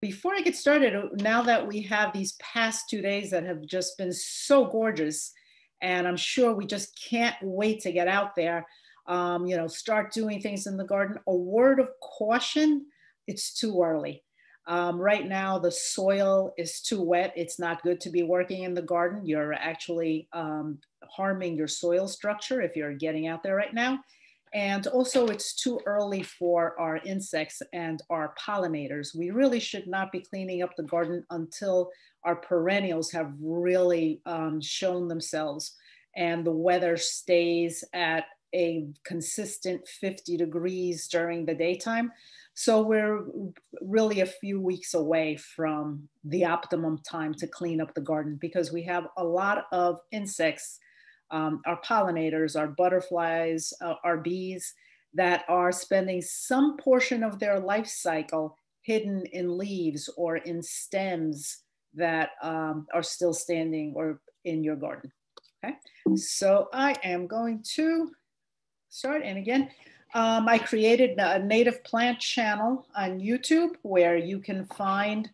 before I get started, now that we have these past two days that have just been so gorgeous, and I'm sure we just can't wait to get out there, um, you know, start doing things in the garden. A word of caution, it's too early. Um, right now, the soil is too wet. It's not good to be working in the garden. You're actually um, harming your soil structure if you're getting out there right now. And also it's too early for our insects and our pollinators. We really should not be cleaning up the garden until our perennials have really um, shown themselves and the weather stays at a consistent 50 degrees during the daytime. So we're really a few weeks away from the optimum time to clean up the garden because we have a lot of insects um, our pollinators, our butterflies, uh, our bees that are spending some portion of their life cycle hidden in leaves or in stems that um, are still standing or in your garden. Okay, so I am going to start. And again, um, I created a native plant channel on YouTube where you can find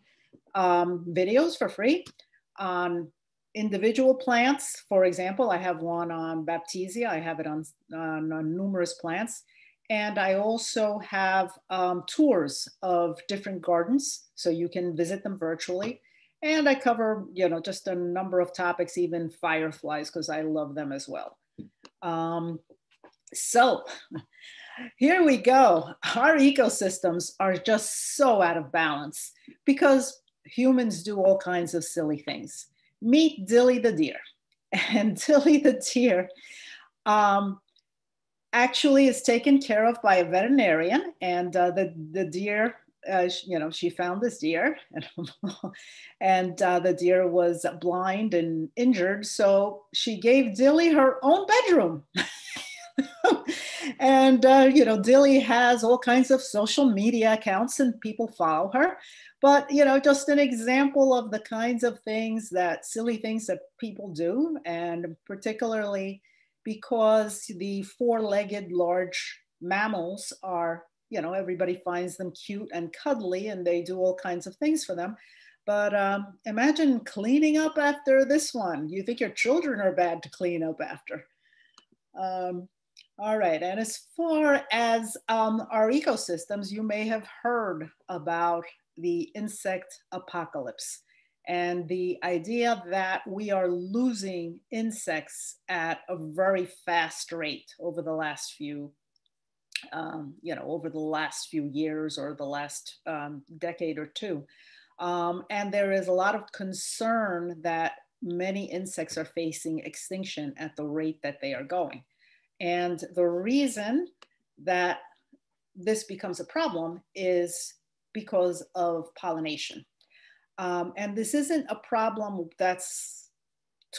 um, videos for free on individual plants, for example, I have one on Baptisia, I have it on, on, on numerous plants. And I also have um, tours of different gardens, so you can visit them virtually. And I cover, you know, just a number of topics, even fireflies, because I love them as well. Um, so here we go. Our ecosystems are just so out of balance because humans do all kinds of silly things meet Dilly the deer. And Dilly the deer um, actually is taken care of by a veterinarian. And uh, the, the deer, uh, you know, she found this deer and uh, the deer was blind and injured. So she gave Dilly her own bedroom. and uh, you know dilly has all kinds of social media accounts and people follow her but you know just an example of the kinds of things that silly things that people do and particularly because the four-legged large mammals are you know everybody finds them cute and cuddly and they do all kinds of things for them. But um, imagine cleaning up after this one. You think your children are bad to clean up after. Um, all right, and as far as um, our ecosystems, you may have heard about the insect apocalypse. And the idea that we are losing insects at a very fast rate over the last few um, you know over the last few years or the last um, decade or two. Um, and there is a lot of concern that many insects are facing extinction at the rate that they are going. And the reason that this becomes a problem is because of pollination. Um, and this isn't a problem that's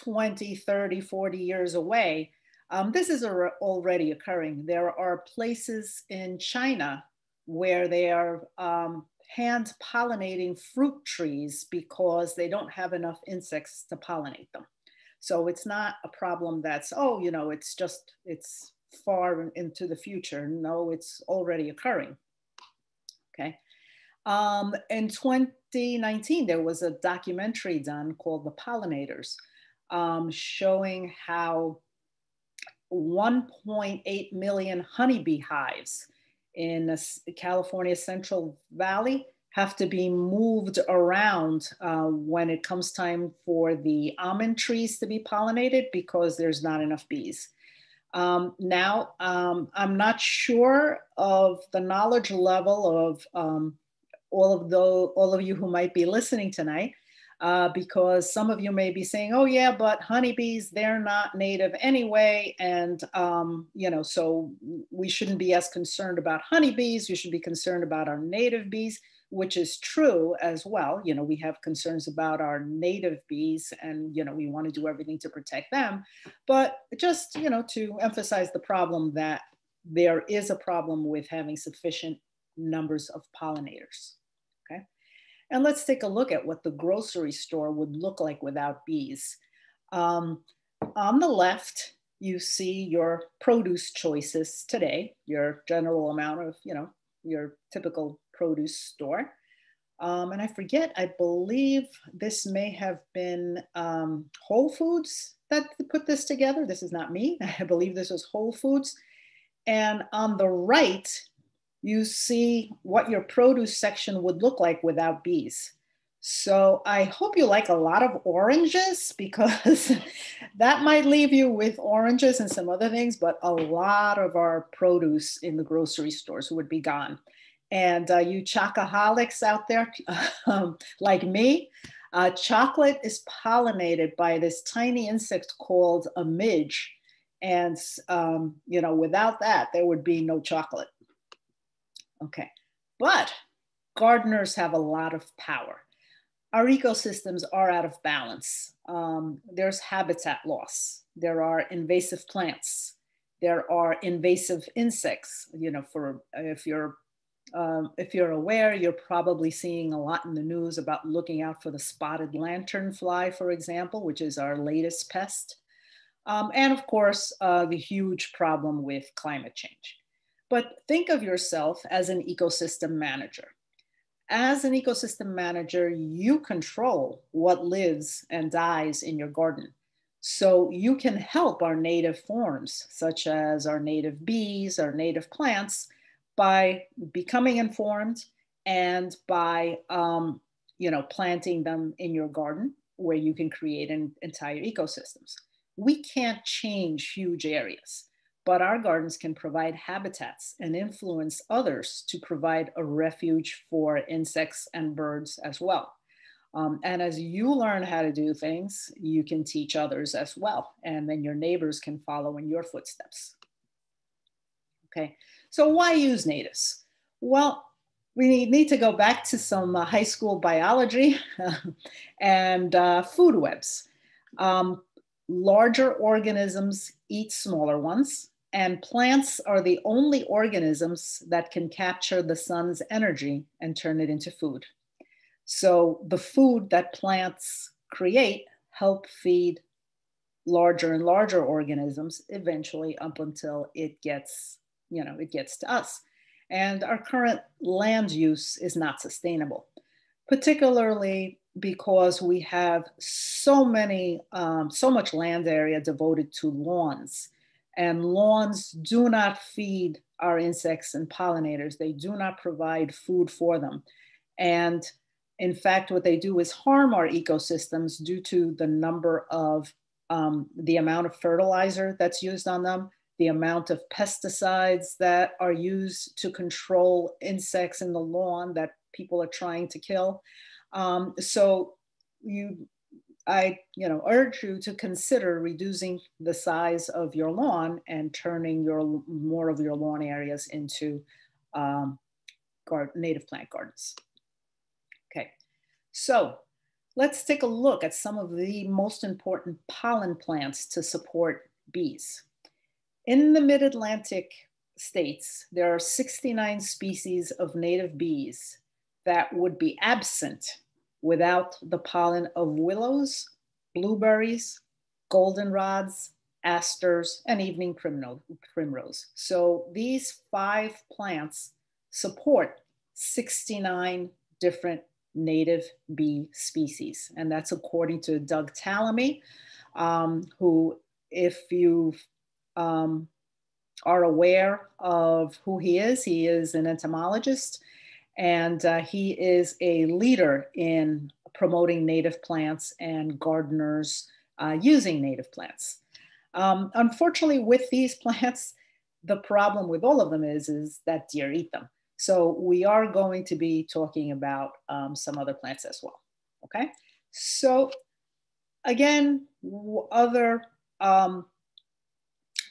20, 30, 40 years away. Um, this is already occurring. There are places in China where they are um, hand pollinating fruit trees because they don't have enough insects to pollinate them. So it's not a problem that's, oh, you know, it's just, it's far into the future. No, it's already occurring. Okay. Um, in 2019, there was a documentary done called The Pollinators, um, showing how 1.8 million honeybee hives in California Central Valley have to be moved around uh, when it comes time for the almond trees to be pollinated because there's not enough bees. Um, now, um, I'm not sure of the knowledge level of um, all of the, all of you who might be listening tonight, uh, because some of you may be saying, "Oh yeah, but honeybees they're not native anyway," and um, you know, so we shouldn't be as concerned about honeybees. We should be concerned about our native bees, which is true as well. You know, we have concerns about our native bees, and you know, we want to do everything to protect them. But just you know, to emphasize the problem that there is a problem with having sufficient numbers of pollinators. And let's take a look at what the grocery store would look like without bees. Um, on the left, you see your produce choices today, your general amount of, you know, your typical produce store. Um, and I forget, I believe this may have been um, Whole Foods that put this together. This is not me. I believe this was Whole Foods. And on the right, you see what your produce section would look like without bees. So I hope you like a lot of oranges because that might leave you with oranges and some other things, but a lot of our produce in the grocery stores would be gone. And uh, you chocoholics out there, um, like me, uh, chocolate is pollinated by this tiny insect called a midge. And, um, you know, without that, there would be no chocolate. Okay, but gardeners have a lot of power. Our ecosystems are out of balance. Um, there's habitat loss. There are invasive plants. There are invasive insects. You know, for if you're um, if you're aware, you're probably seeing a lot in the news about looking out for the spotted lanternfly, for example, which is our latest pest. Um, and of course, uh, the huge problem with climate change. But think of yourself as an ecosystem manager. As an ecosystem manager, you control what lives and dies in your garden. So you can help our native forms, such as our native bees, our native plants, by becoming informed and by um, you know planting them in your garden where you can create an entire ecosystems we can't change huge areas but our gardens can provide habitats and influence others to provide a refuge for insects and birds as well um, and as you learn how to do things you can teach others as well and then your neighbors can follow in your footsteps okay so why use natives? Well, we need to go back to some uh, high school biology and uh, food webs. Um, larger organisms eat smaller ones, and plants are the only organisms that can capture the sun's energy and turn it into food. So the food that plants create help feed larger and larger organisms eventually up until it gets you know, it gets to us. And our current land use is not sustainable, particularly because we have so many, um, so much land area devoted to lawns. And lawns do not feed our insects and pollinators. They do not provide food for them. And in fact, what they do is harm our ecosystems due to the number of um, the amount of fertilizer that's used on them, the amount of pesticides that are used to control insects in the lawn that people are trying to kill. Um, so you, I, you know, urge you to consider reducing the size of your lawn and turning your more of your lawn areas into um, native plant gardens. Okay, so let's take a look at some of the most important pollen plants to support bees. In the mid-Atlantic states, there are 69 species of native bees that would be absent without the pollen of willows, blueberries, goldenrods, asters, and evening primrose. So these five plants support 69 different native bee species. And that's according to Doug Tallamy, um, who, if you've um, are aware of who he is. He is an entomologist and uh, he is a leader in promoting native plants and gardeners uh, using native plants. Um, unfortunately, with these plants, the problem with all of them is, is that deer eat them. So we are going to be talking about um, some other plants as well, okay? So again, other um,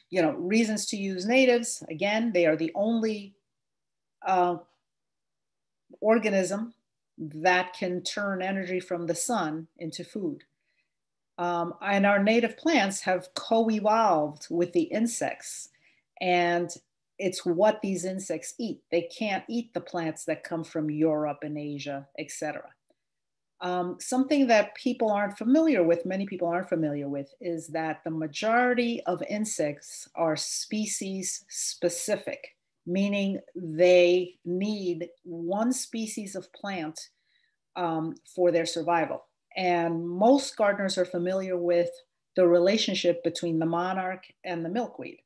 you know, reasons to use natives. Again, they are the only uh, organism that can turn energy from the sun into food. Um, and our native plants have co-evolved with the insects and it's what these insects eat. They can't eat the plants that come from Europe and Asia, etc. Um, something that people aren't familiar with, many people aren't familiar with, is that the majority of insects are species specific, meaning they need one species of plant um, for their survival. And most gardeners are familiar with the relationship between the monarch and the milkweed,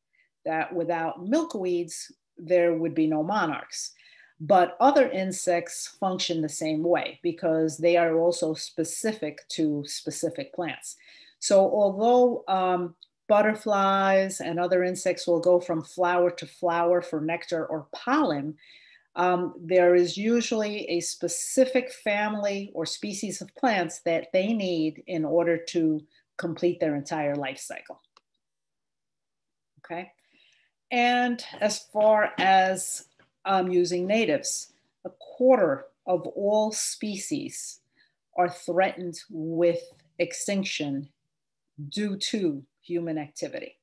that without milkweeds, there would be no monarchs. But other insects function the same way because they are also specific to specific plants. So although um, butterflies and other insects will go from flower to flower for nectar or pollen, um, there is usually a specific family or species of plants that they need in order to complete their entire life cycle. Okay. And as far as um, using natives, a quarter of all species are threatened with extinction due to human activity.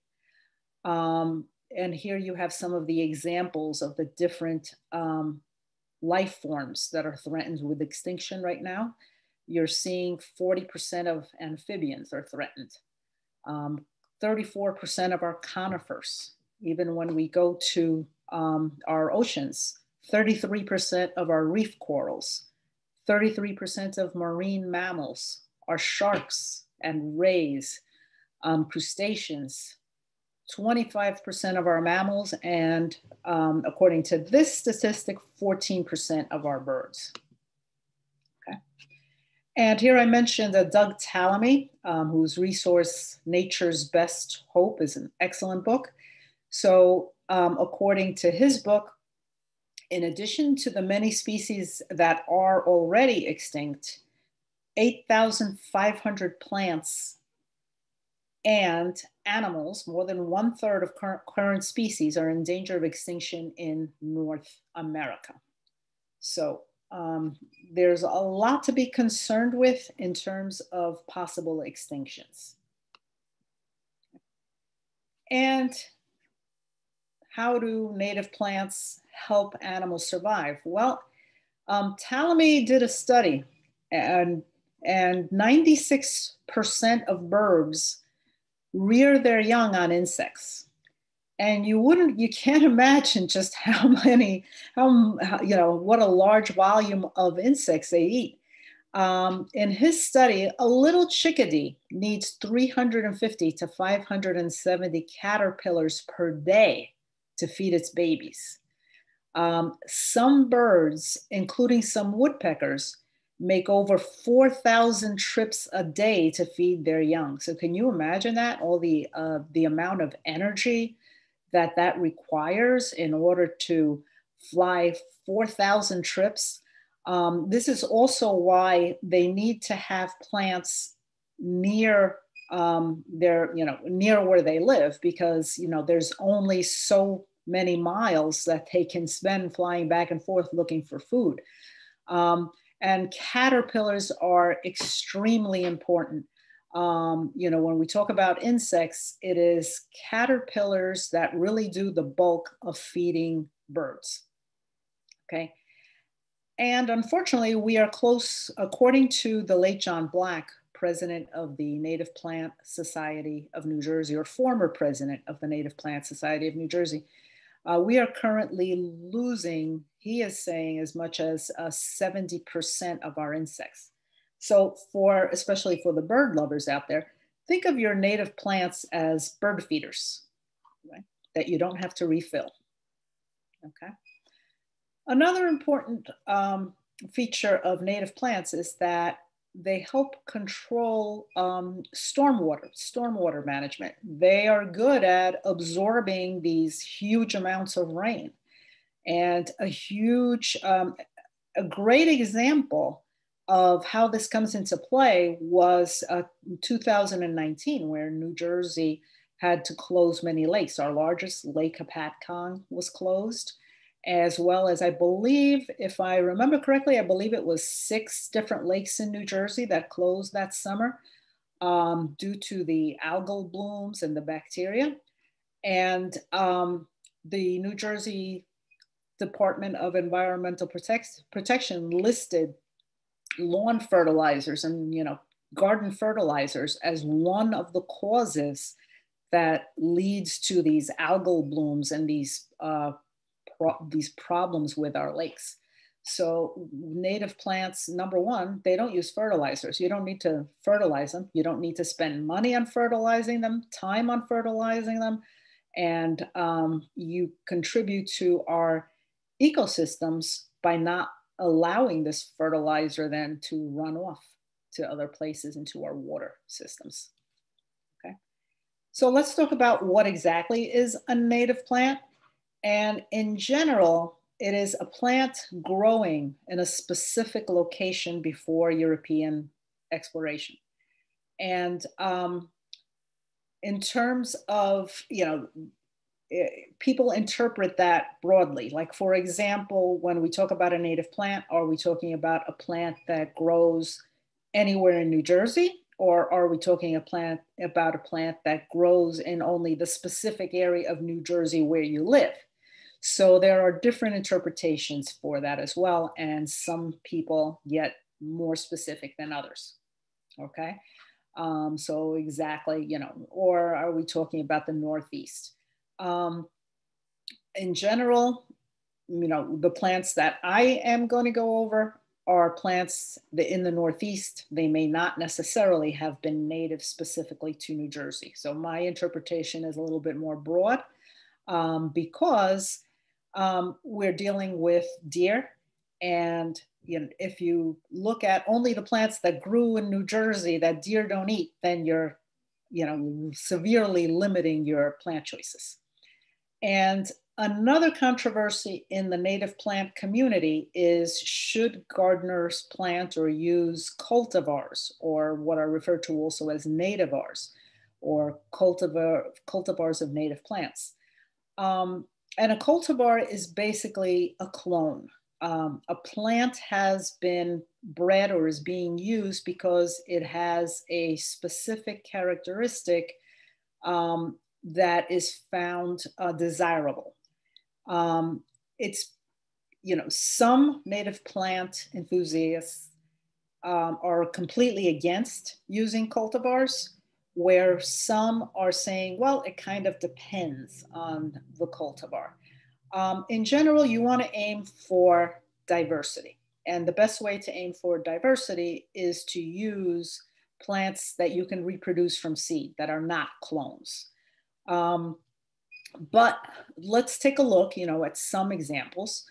Um, and here you have some of the examples of the different um, life forms that are threatened with extinction right now. You're seeing 40% of amphibians are threatened. 34% um, of our conifers, even when we go to um, our oceans, 33% of our reef corals, 33% of marine mammals, our sharks and rays, um, crustaceans, 25% of our mammals, and um, according to this statistic, 14% of our birds. Okay. And here I mentioned uh, Doug Tallamy, um, whose resource Nature's Best Hope is an excellent book. So um, according to his book, in addition to the many species that are already extinct, 8,500 plants and animals, more than one third of current, current species are in danger of extinction in North America. So um, there's a lot to be concerned with in terms of possible extinctions. And how do native plants help animals survive? Well, um, Tallamy did a study and, and 96% of birds rear their young on insects. And you wouldn't you can't imagine just how many how, how, you know what a large volume of insects they eat. Um, in his study a little chickadee needs 350 to 570 caterpillars per day to feed its babies. Um, some birds including some woodpeckers make over 4,000 trips a day to feed their young. So can you imagine that? All the, uh, the amount of energy that that requires in order to fly 4,000 trips. Um, this is also why they need to have plants near um, their, you know, near where they live because, you know, there's only so many miles that they can spend flying back and forth looking for food. Um, and caterpillars are extremely important. Um, you know, when we talk about insects, it is caterpillars that really do the bulk of feeding birds. Okay. And unfortunately, we are close, according to the late John Black, president of the Native Plant Society of New Jersey, or former president of the Native Plant Society of New Jersey, uh, we are currently losing, he is saying, as much as uh, 70% of our insects. So for, especially for the bird lovers out there, think of your native plants as bird feeders, right? That you don't have to refill, okay? Another important um, feature of native plants is that they help control um, stormwater, stormwater management. They are good at absorbing these huge amounts of rain. And a huge, um, a great example of how this comes into play was uh, 2019, where New Jersey had to close many lakes. Our largest lake, Hopatcong, was closed as well as I believe, if I remember correctly, I believe it was six different lakes in New Jersey that closed that summer um, due to the algal blooms and the bacteria. And um, the New Jersey Department of Environmental Protect Protection listed lawn fertilizers and you know garden fertilizers as one of the causes that leads to these algal blooms and these uh, pro- these problems with our lakes. So native plants, number one, they don't use fertilizers. You don't need to fertilize them. You don't need to spend money on fertilizing them, time on fertilizing them. And um, you contribute to our ecosystems by not allowing this fertilizer then to run off to other places into our water systems. Okay, so let's talk about what exactly is a native plant. And in general, it is a plant growing in a specific location before European exploration. And um, in terms of, you know, people interpret that broadly. Like, for example, when we talk about a native plant, are we talking about a plant that grows anywhere in New Jersey? Or are we talking a plant about a plant that grows in only the specific area of New Jersey where you live? So there are different interpretations for that as well. And some people get more specific than others. Okay. Um, so exactly, you know, or are we talking about the Northeast? Um, in general, you know, the plants that I am going to go over are plants in the Northeast. They may not necessarily have been native specifically to New Jersey. So my interpretation is a little bit more broad um, because um, we're dealing with deer. And you know, if you look at only the plants that grew in New Jersey that deer don't eat, then you're you know, severely limiting your plant choices. And another controversy in the native plant community is should gardeners plant or use cultivars or what are referred to also as nativars or cultivar, cultivars of native plants. Um, and a cultivar is basically a clone. Um, a plant has been bred or is being used because it has a specific characteristic um, that is found uh, desirable. Um, it's, you know, some native plant enthusiasts um, are completely against using cultivars where some are saying, well, it kind of depends on the cultivar. Um, in general, you want to aim for diversity. And the best way to aim for diversity is to use plants that you can reproduce from seed that are not clones. Um, but let's take a look, you know, at some examples.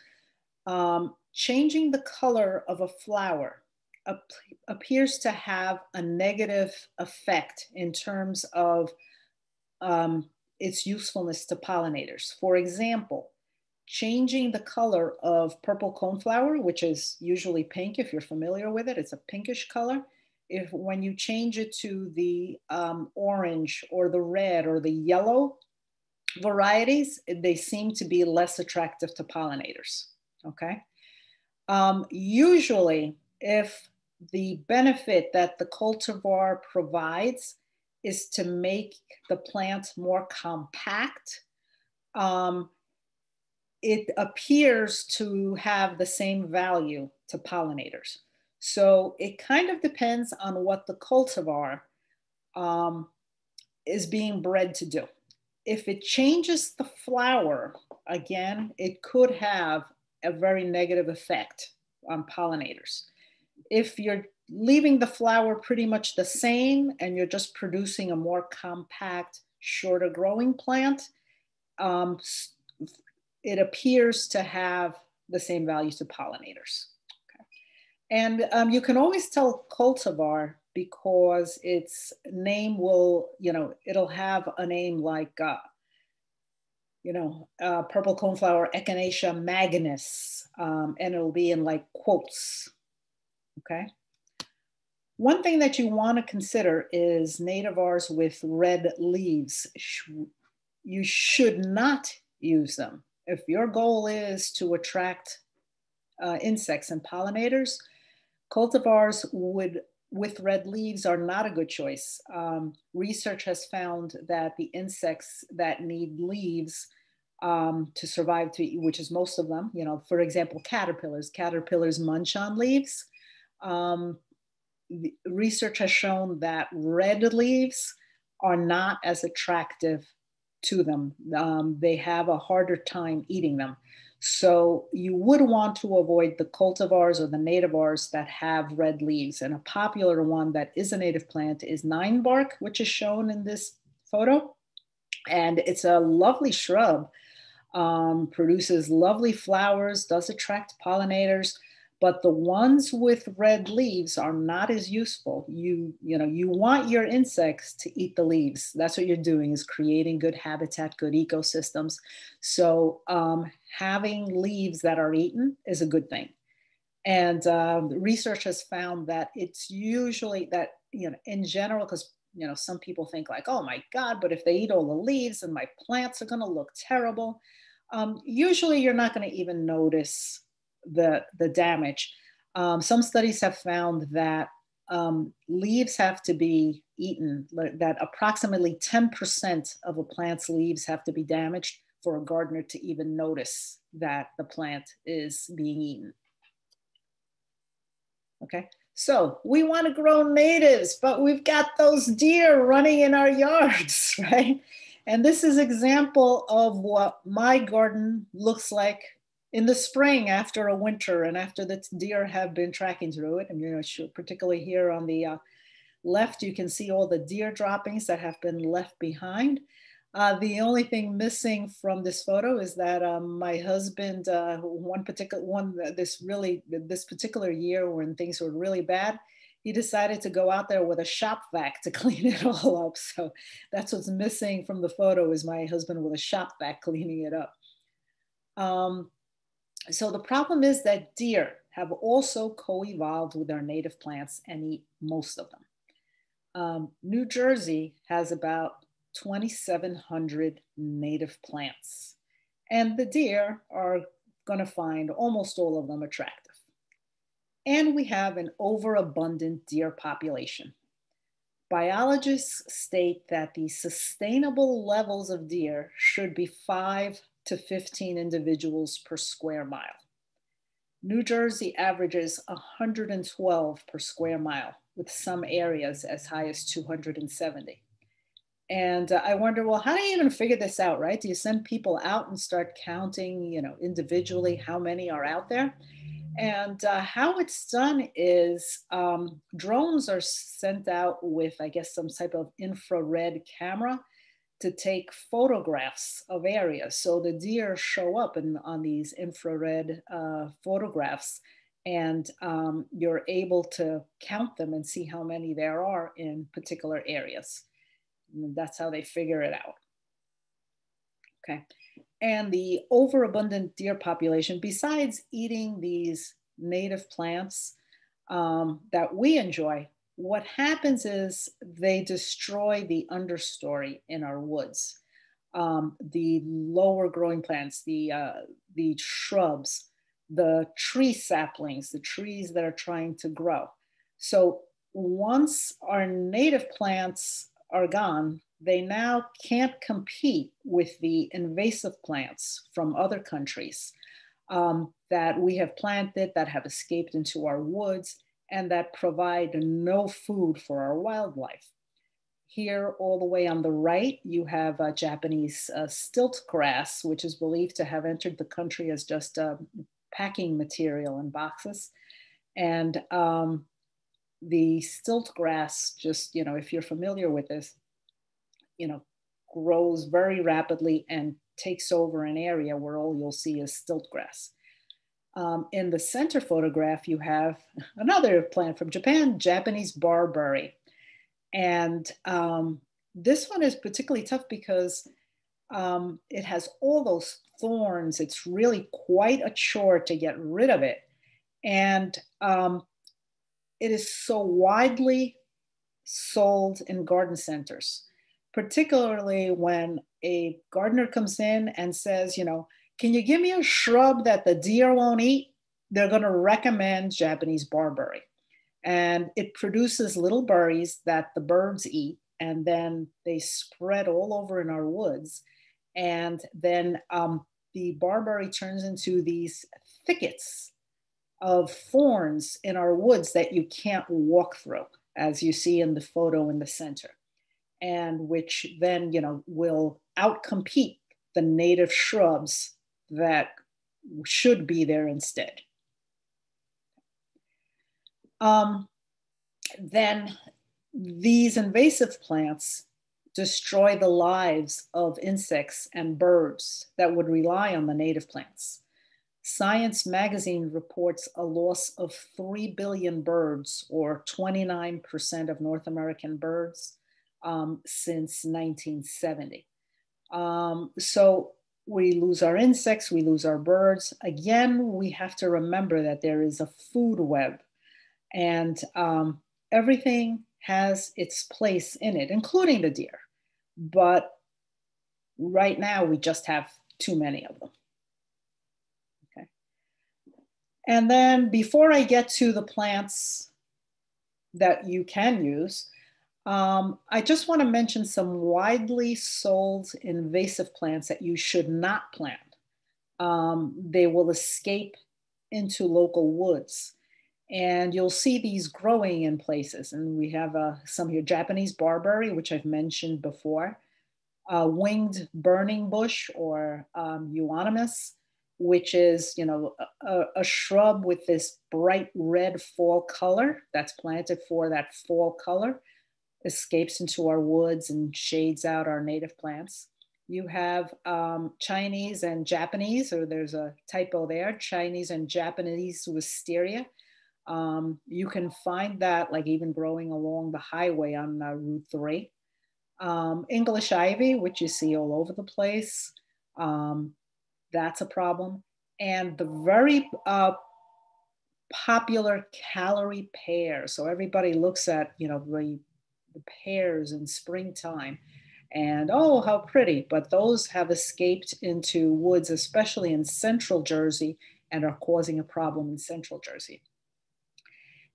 Um, changing the color of a flower ap appears to have a negative effect in terms of um, its usefulness to pollinators. For example, changing the color of purple coneflower, which is usually pink if you're familiar with it, it's a pinkish color. If when you change it to the um, orange or the red or the yellow varieties, they seem to be less attractive to pollinators, okay? Um, usually, if the benefit that the cultivar provides is to make the plant more compact. Um, it appears to have the same value to pollinators. So it kind of depends on what the cultivar um, is being bred to do. If it changes the flower, again, it could have a very negative effect on pollinators if you're leaving the flower pretty much the same and you're just producing a more compact, shorter growing plant, um, it appears to have the same value to pollinators. And um, you can always tell cultivar because its name will, you know, it'll have a name like, uh, you know, uh, purple coneflower Echinacea magnus, um, and it'll be in like quotes okay? One thing that you want to consider is nativars with red leaves. You should not use them. If your goal is to attract uh, insects and pollinators, cultivars would, with red leaves are not a good choice. Um, research has found that the insects that need leaves um, to survive, to, which is most of them, you know, for example, caterpillars. Caterpillars munch on leaves um, research has shown that red leaves are not as attractive to them. Um, they have a harder time eating them. So you would want to avoid the cultivars or the nativars that have red leaves. And a popular one that is a native plant is nine bark, which is shown in this photo. And it's a lovely shrub, um, produces lovely flowers, does attract pollinators, but the ones with red leaves are not as useful. You, you know, you want your insects to eat the leaves. That's what you're doing is creating good habitat, good ecosystems. So um, having leaves that are eaten is a good thing. And um, research has found that it's usually that, you know, in general, because you know, some people think like, oh my God, but if they eat all the leaves and my plants are going to look terrible. Um, usually you're not going to even notice the, the damage. Um, some studies have found that um, leaves have to be eaten, that approximately 10% of a plant's leaves have to be damaged for a gardener to even notice that the plant is being eaten. Okay, so we want to grow natives, but we've got those deer running in our yards, right? And this is example of what my garden looks like in the spring after a winter and after the deer have been tracking through it. And you know, particularly here on the uh, left, you can see all the deer droppings that have been left behind. Uh, the only thing missing from this photo is that um, my husband, uh, one particular one, this really, this particular year when things were really bad, he decided to go out there with a shop vac to clean it all up. So that's what's missing from the photo is my husband with a shop vac cleaning it up. Um, so the problem is that deer have also co-evolved with our native plants and eat most of them. Um, New Jersey has about 2,700 native plants and the deer are gonna find almost all of them attractive. And we have an overabundant deer population. Biologists state that the sustainable levels of deer should be five to 15 individuals per square mile. New Jersey averages 112 per square mile, with some areas as high as 270. And uh, I wonder, well, how do you even figure this out, right? Do you send people out and start counting, you know, individually how many are out there? And uh, how it's done is um, drones are sent out with, I guess, some type of infrared camera to take photographs of areas. So the deer show up in, on these infrared uh, photographs and um, you're able to count them and see how many there are in particular areas. And that's how they figure it out. Okay. And the overabundant deer population, besides eating these native plants um, that we enjoy, what happens is they destroy the understory in our woods. Um, the lower growing plants, the, uh, the shrubs, the tree saplings, the trees that are trying to grow. So once our native plants are gone, they now can't compete with the invasive plants from other countries um, that we have planted that have escaped into our woods and that provide no food for our wildlife. Here, all the way on the right, you have a Japanese uh, stilt grass, which is believed to have entered the country as just a packing material in boxes. And um, the stilt grass, just, you know, if you're familiar with this, you know, grows very rapidly and takes over an area where all you'll see is stilt grass. Um, in the center photograph, you have another plant from Japan, Japanese barberry. And um, this one is particularly tough because um, it has all those thorns. It's really quite a chore to get rid of it. And um, it is so widely sold in garden centers, particularly when a gardener comes in and says, you know, can you give me a shrub that the deer won't eat? They're going to recommend Japanese barberry. And it produces little berries that the birds eat, and then they spread all over in our woods. And then um, the barberry turns into these thickets of thorns in our woods that you can't walk through, as you see in the photo in the center, and which then, you know, will outcompete the native shrubs that should be there instead. Um, then these invasive plants destroy the lives of insects and birds that would rely on the native plants. Science magazine reports a loss of 3 billion birds, or 29% of North American birds, um, since 1970. Um, so we lose our insects, we lose our birds. Again, we have to remember that there is a food web and um, everything has its place in it, including the deer. But right now, we just have too many of them. Okay. And then before I get to the plants that you can use, um, I just want to mention some widely sold invasive plants that you should not plant. Um, they will escape into local woods. And you'll see these growing in places. And we have uh, some here Japanese barberry, which I've mentioned before, uh, winged burning bush or um, euonymus, which is you know a, a, shrub with this bright red fall color that's planted for that fall color escapes into our woods and shades out our native plants. You have um, Chinese and Japanese, or there's a typo there, Chinese and Japanese wisteria. Um, you can find that like even growing along the highway on uh, Route 3. Um, English ivy, which you see all over the place, um, that's a problem. And the very uh, popular Callery pear. So everybody looks at, you know, the the pears in springtime. And oh, how pretty. But those have escaped into woods, especially in central Jersey, and are causing a problem in central Jersey.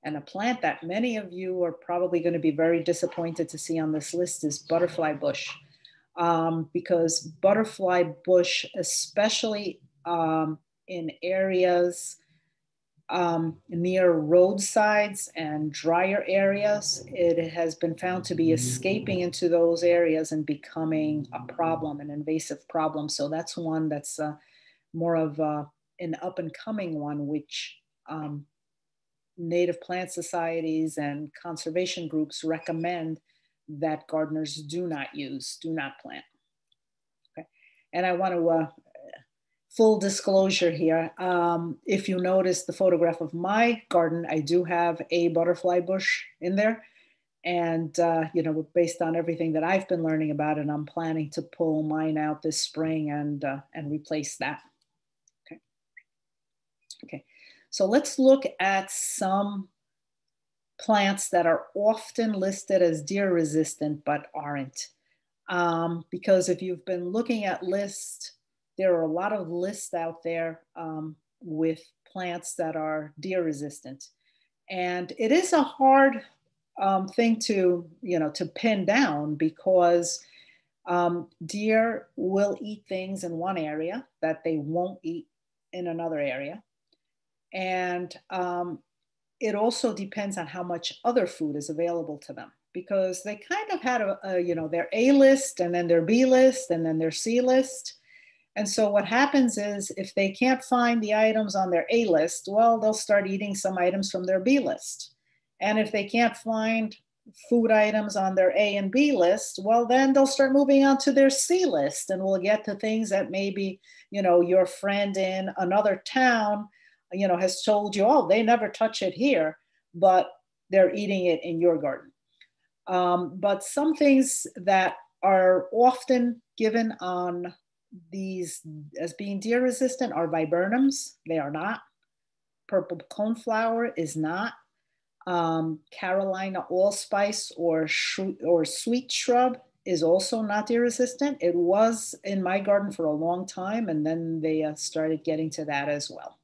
And a plant that many of you are probably going to be very disappointed to see on this list is butterfly bush. Um, because butterfly bush, especially um, in areas um, near roadsides and drier areas, it has been found to be escaping into those areas and becoming a problem, an invasive problem. So that's one that's uh, more of uh, an up and coming one, which um, native plant societies and conservation groups recommend that gardeners do not use, do not plant. Okay. And I want to uh, full disclosure here, um, if you notice the photograph of my garden, I do have a butterfly bush in there. And, uh, you know, based on everything that I've been learning about it, I'm planning to pull mine out this spring and, uh, and replace that. Okay. Okay. So let's look at some plants that are often listed as deer resistant, but aren't. Um, because if you've been looking at lists there are a lot of lists out there um, with plants that are deer resistant. And it is a hard um, thing to, you know, to pin down because um, deer will eat things in one area that they won't eat in another area. And um, it also depends on how much other food is available to them because they kind of had a, a you know, their A list and then their B list and then their C list. And so what happens is if they can't find the items on their A list, well, they'll start eating some items from their B list. And if they can't find food items on their A and B list, well, then they'll start moving on to their C list and we'll get to things that maybe, you know, your friend in another town, you know, has told you, oh, they never touch it here, but they're eating it in your garden. Um, but some things that are often given on these as being deer resistant are viburnums. They are not. Purple coneflower is not. Um, Carolina allspice or, or sweet shrub is also not deer resistant. It was in my garden for a long time, and then they uh, started getting to that as well.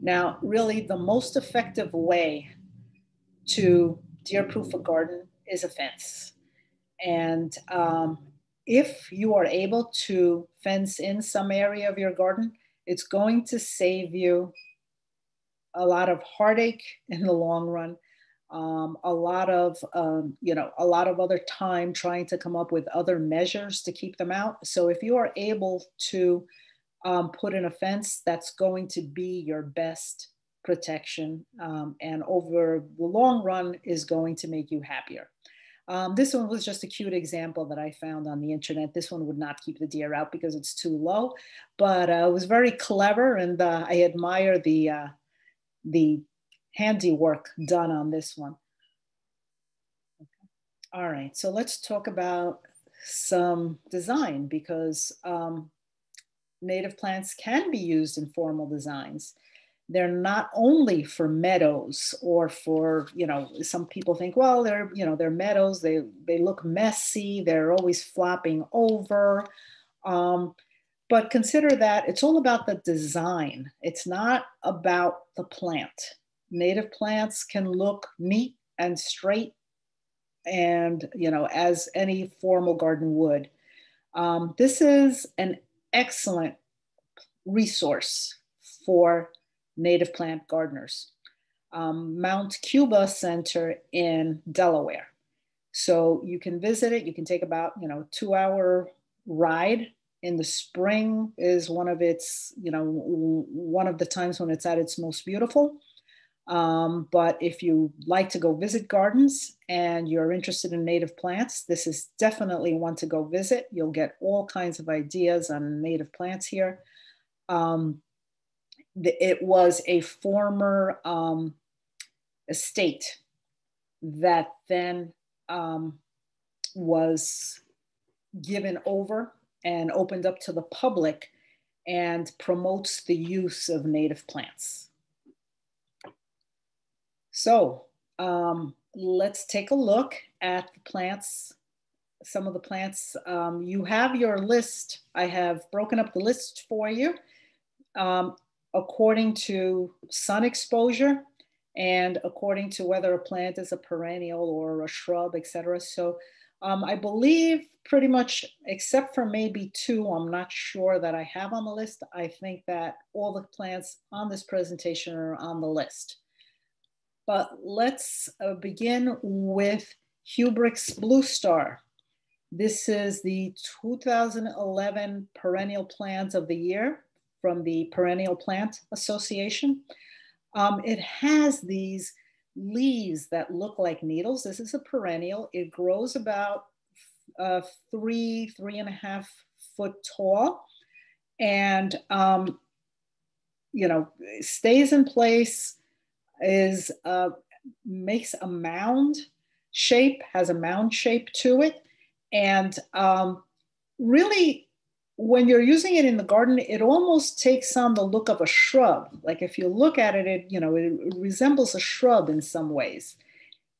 Now, really, the most effective way to deer proof a garden is a fence. And um, if you are able to fence in some area of your garden, it's going to save you a lot of heartache in the long run, um, a lot of um, you know a lot of other time trying to come up with other measures to keep them out. So if you are able to um, put in a fence, that's going to be your best protection um, and over the long run is going to make you happier. Um, this one was just a cute example that I found on the internet. This one would not keep the deer out because it's too low, but uh, it was very clever and uh, I admire the, uh, the handiwork done on this one. All right, so let's talk about some design because um, native plants can be used in formal designs. They're not only for meadows or for, you know, some people think, well, they're, you know, they're meadows, they, they look messy, they're always flopping over. Um, but consider that it's all about the design. It's not about the plant. Native plants can look neat and straight and, you know, as any formal garden would. Um, this is an excellent resource for native plant gardeners. Um, Mount Cuba Center in Delaware. So you can visit it. You can take about you know two hour ride. In the spring is one of its you know one of the times when it's at its most beautiful. Um, but if you like to go visit gardens and you're interested in native plants, this is definitely one to go visit. You'll get all kinds of ideas on native plants here. Um, it was a former um, estate that then um, was given over and opened up to the public and promotes the use of native plants. So um, let's take a look at the plants, some of the plants. Um, you have your list. I have broken up the list for you um, according to sun exposure and according to whether a plant is a perennial or a shrub, etc. So um, I believe pretty much, except for maybe two, I'm not sure that I have on the list. I think that all the plants on this presentation are on the list. But let's uh, begin with Hubricht's Blue Star. This is the 2011 Perennial Plants of the Year from the Perennial Plant Association. Um, it has these leaves that look like needles. This is a perennial. It grows about uh, three, three and a half foot tall. And, um, you know, stays in place is uh, makes a mound shape, has a mound shape to it. And um, really, when you're using it in the garden, it almost takes on the look of a shrub. Like if you look at it, it you know, it resembles a shrub in some ways.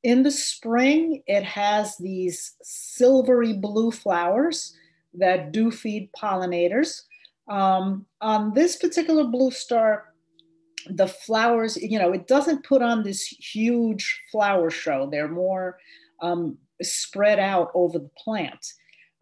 In the spring, it has these silvery blue flowers that do feed pollinators. Um, on this particular blue star, the flowers, you know, it doesn't put on this huge flower show. They're more um, spread out over the plant.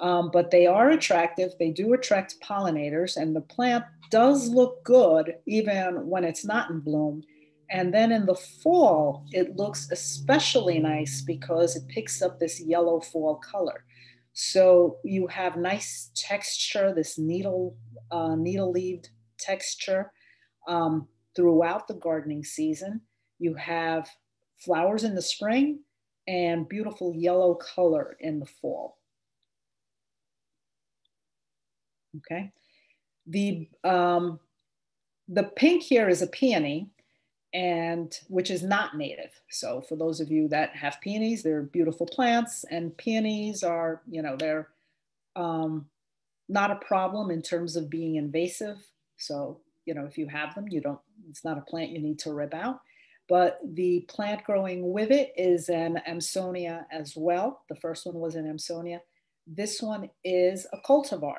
Um, but they are attractive. They do attract pollinators, and the plant does look good even when it's not in bloom. And then in the fall, it looks especially nice because it picks up this yellow fall color. So you have nice texture, this needle, uh, needle-leaved texture. Um, throughout the gardening season. You have flowers in the spring and beautiful yellow color in the fall. Okay. The, um, the pink here is a peony and which is not native. So for those of you that have peonies, they're beautiful plants and peonies are, you know, they're um, not a problem in terms of being invasive. So you know, if you have them, you don't, it's not a plant you need to rip out. But the plant growing with it is an Amsonia as well. The first one was an Amsonia. This one is a cultivar.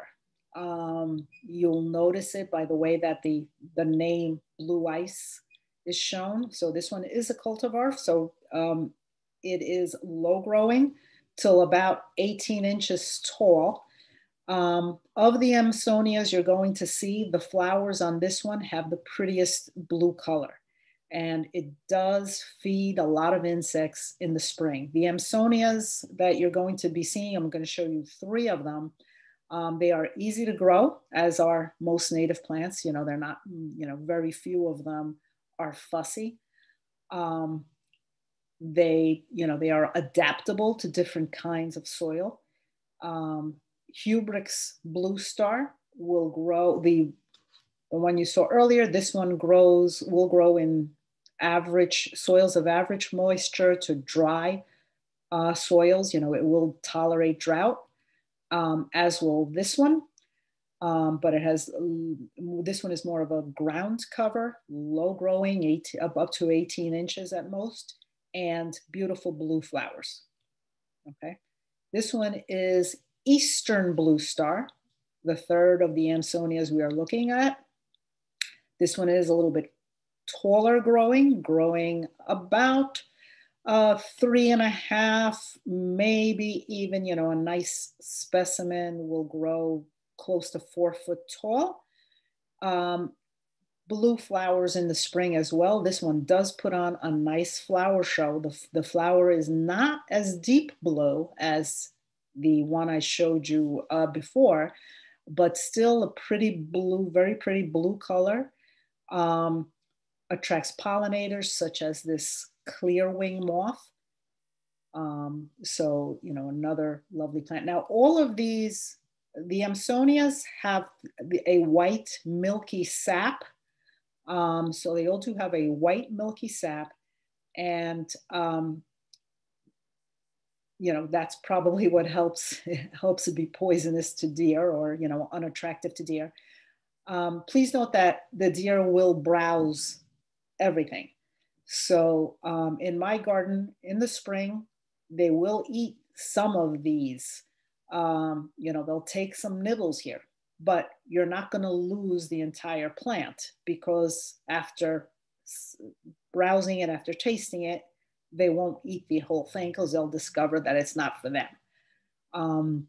Um, you'll notice it by the way that the, the name blue ice is shown. So this one is a cultivar. So um, it is low growing till about 18 inches tall. Um, of the Amsonias, you're going to see the flowers on this one have the prettiest blue color. And it does feed a lot of insects in the spring. The Amsonias that you're going to be seeing, I'm going to show you three of them. Um, they are easy to grow, as are most native plants. You know, they're not, you know, very few of them are fussy. Um, they, you know, they are adaptable to different kinds of soil. Um, Blue Star will grow, the, the one you saw earlier, this one grows, will grow in average soils of average moisture to dry uh, soils. You know, it will tolerate drought, um, as will this one. Um, but it has, this one is more of a ground cover, low growing, eight, up, up to 18 inches at most, and beautiful blue flowers. Okay. This one is Eastern Blue Star, the third of the Amsonias we are looking at. This one is a little bit taller growing, growing about uh, three and a half, maybe even, you know, a nice specimen will grow close to four foot tall. Um, blue flowers in the spring as well. This one does put on a nice flower show. The, the flower is not as deep blue as the one I showed you uh, before, but still a pretty blue, very pretty blue color. Um, attracts pollinators such as this clear wing moth. Um, so, you know, another lovely plant. Now, all of these, the Amsonias have a white milky sap. Um, so they all do have a white milky sap. And, um, you know, that's probably what helps, helps it be poisonous to deer or, you know, unattractive to deer. Um, please note that the deer will browse everything. So um, in my garden in the spring, they will eat some of these. Um, you know, they'll take some nibbles here, but you're not going to lose the entire plant because after browsing it, after tasting it, they won't eat the whole thing because they'll discover that it's not for them. Um,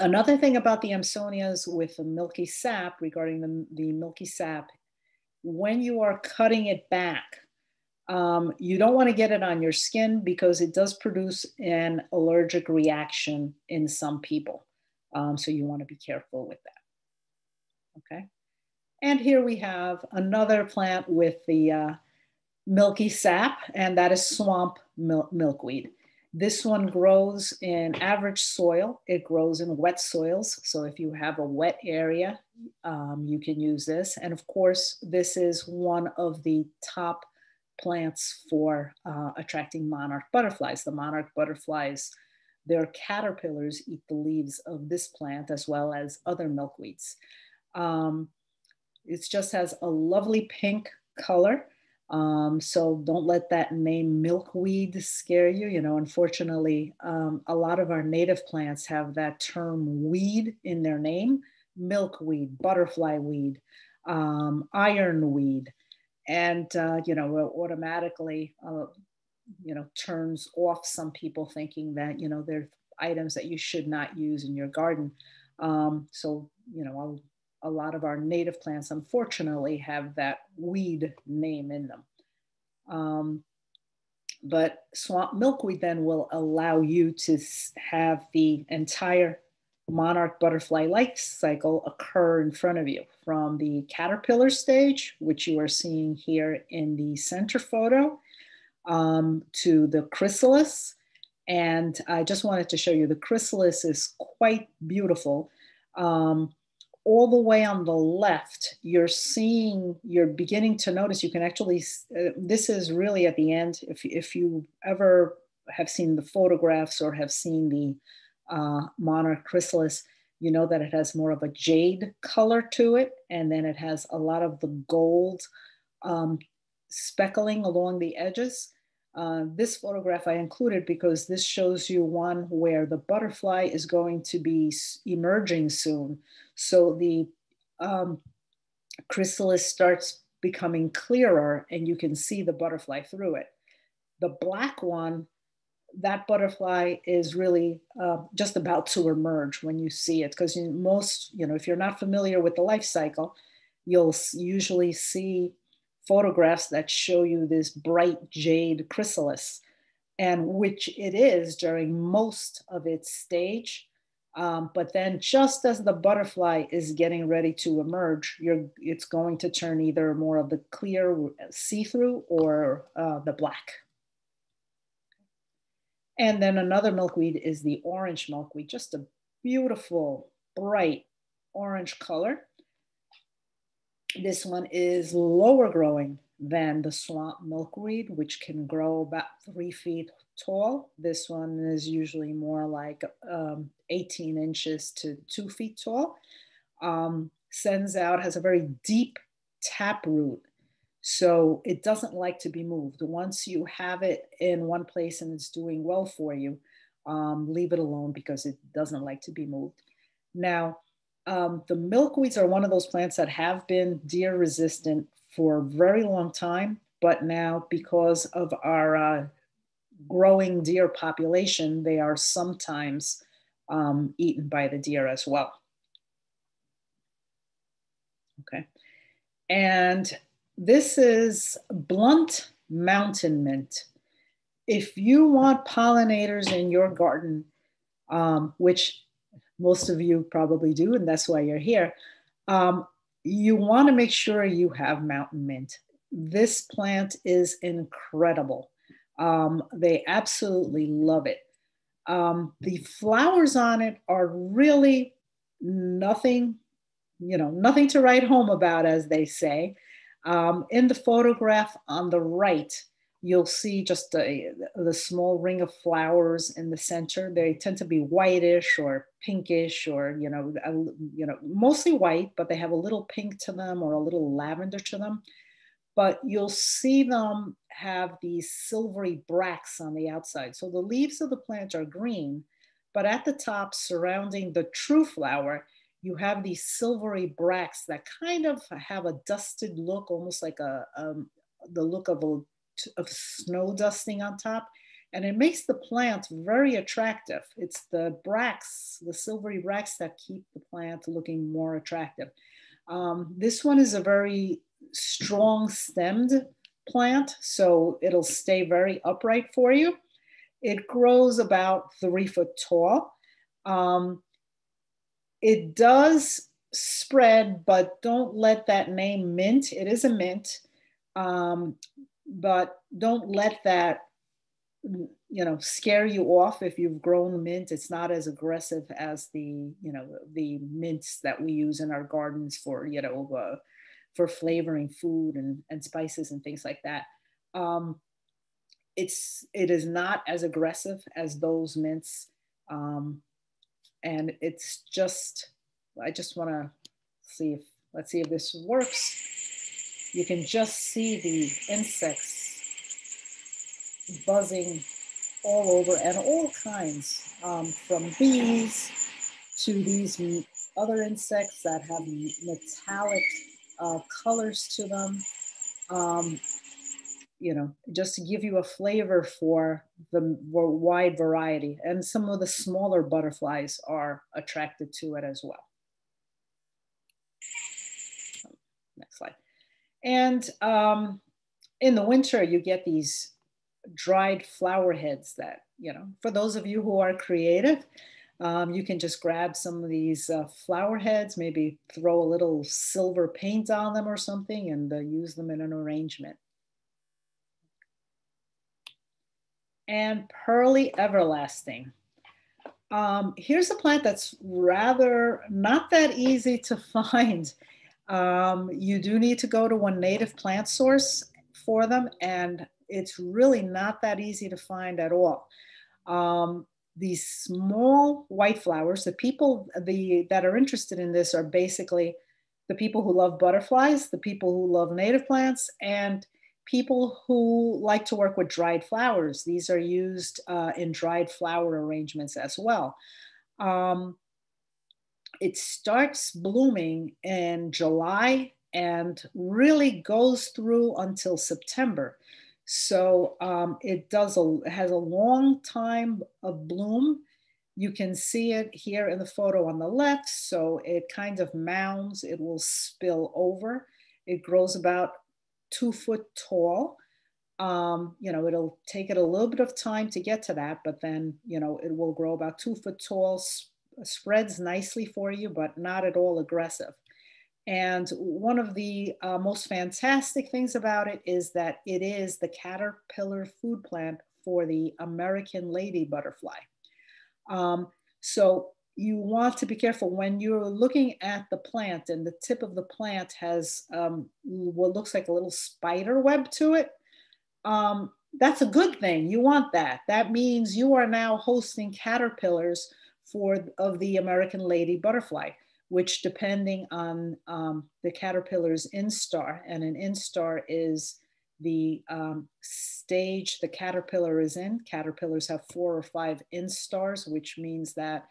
another thing about the Amsonias with the milky sap, regarding the, the milky sap, when you are cutting it back, um, you don't want to get it on your skin because it does produce an allergic reaction in some people. Um, so you want to be careful with that. Okay. And here we have another plant with the uh, milky sap, and that is swamp mil milkweed. This one grows in average soil. It grows in wet soils. So if you have a wet area, um, you can use this. And of course, this is one of the top plants for uh, attracting monarch butterflies. The monarch butterflies, their caterpillars eat the leaves of this plant as well as other milkweeds. Um, it just has a lovely pink color. Um, so don't let that name milkweed scare you. You know, unfortunately, um, a lot of our native plants have that term weed in their name milkweed, butterfly weed, um, ironweed and uh, you know automatically uh, you know turns off some people thinking that you know they're items that you should not use in your garden. Um, so you know a, a, lot of our native plants unfortunately have that weed name in them. Um, but swamp milkweed then will allow you to have the entire monarch butterfly life cycle occur in front of you from the caterpillar stage, which you are seeing here in the center photo, um, to the chrysalis. And I just wanted to show you the chrysalis is quite beautiful. Um, all the way on the left, you're seeing, you're beginning to notice, you can actually, uh, this is really at the end, if, if you ever have seen the photographs or have seen the uh, monarch chrysalis, you know that it has more of a jade color to it, and then it has a lot of the gold um, speckling along the edges. Uh, this photograph I included because this shows you one where the butterfly is going to be emerging soon. So the um, chrysalis starts becoming clearer and you can see the butterfly through it. The black one that butterfly is really uh, just about to emerge when you see it because most you know if you're not familiar with the life cycle you'll usually see photographs that show you this bright jade chrysalis and which it is during most of its stage Um, but then just as the butterfly is getting ready to emerge, it's going to turn either more of the clear see-through or uh, the black. And then another milkweed is the orange milkweed, just a beautiful, bright orange color. This one is lower growing than the swamp milkweed, which can grow about three feet tall. This one is usually more like um, 18 inches to two feet tall. Um, sends out, has a very deep tap root. So it doesn't like to be moved. Once you have it in one place and it's doing well for you, um, leave it alone because it doesn't like to be moved. Now, um, the milkweeds are one of those plants that have been deer resistant for a very long time, but now because of our uh, growing deer population, they are sometimes um, eaten by the deer as well. Okay. And this is blunt mountain mint. If you want pollinators in your garden, um, which most of you probably do, and that's why you're here, um, you want to make sure you have mountain mint. This plant is incredible. Um, they absolutely love it. Um, the flowers on it are really nothing, you know, nothing to write home about, as they say. Um, in the photograph on the right, you'll see just a, the small ring of flowers in the center. They tend to be whitish or pinkish or, you know, a, you know, mostly white, but they have a little pink to them or a little lavender to them but you'll see them have these silvery bracts on the outside. So the leaves of the plant are green, but at the top surrounding the true flower, you have these silvery bracts that kind of have a dusted look, almost like a, um, the look of, a, of snow dusting on top. And it makes the plant very attractive. It's the bracts, the silvery bracts that keep the plant looking more attractive. Um, this one is a very strong stemmed plant, so it'll stay very upright for you. It grows about three foot tall. Um, it does spread, but don't let that name mint. It is a mint, um, but don't let that you know scare you off if you've grown mint it's not as aggressive as the you know the mints that we use in our gardens for you know uh, for flavoring food and, and spices and things like that. Um, it's it is not as aggressive as those mints, um, and it's just I just want to see if let's see if this works. You can just see the insects buzzing all over and all kinds, um, from bees to these other insects that have metallic uh, colors to them. Um, you know, just to give you a flavor for the wide variety. And some of the smaller butterflies are attracted to it as well. Next slide. And um, in the winter, you get these dried flower heads that, you know, for those of you who are creative, um, you can just grab some of these uh, flower heads, maybe throw a little silver paint on them or something and uh, use them in an arrangement. And Pearly Everlasting. Um, here's a plant that's rather not that easy to find. Um, you do need to go to one native plant source for them and it's really not that easy to find at all. Um, these small white flowers, the people the, that are interested in this are basically the people who love butterflies, the people who love native plants, and people who like to work with dried flowers. These are used uh, in dried flower arrangements as well. Um, it starts blooming in July and really goes through until September. So um, it does a, has a long time of bloom. You can see it here in the photo on the left. So it kind of mounds, it will spill over. It grows about two foot tall. Um, you know, it'll take it a little bit of time to get to that, but then, you know, it will grow about two foot tall, spreads nicely for you, but not at all aggressive. And one of the uh, most fantastic things about it is that it is the caterpillar food plant for the American lady butterfly. Um, so you want to be careful when you're looking at the plant and the tip of the plant has um, what looks like a little spider web to it. Um, that's a good thing. You want that. That means you are now hosting caterpillars for of the American lady butterfly, which depending on um, the caterpillar's instar, and an instar is the um, stage the caterpillar is in. Caterpillars have four or five instars, which means that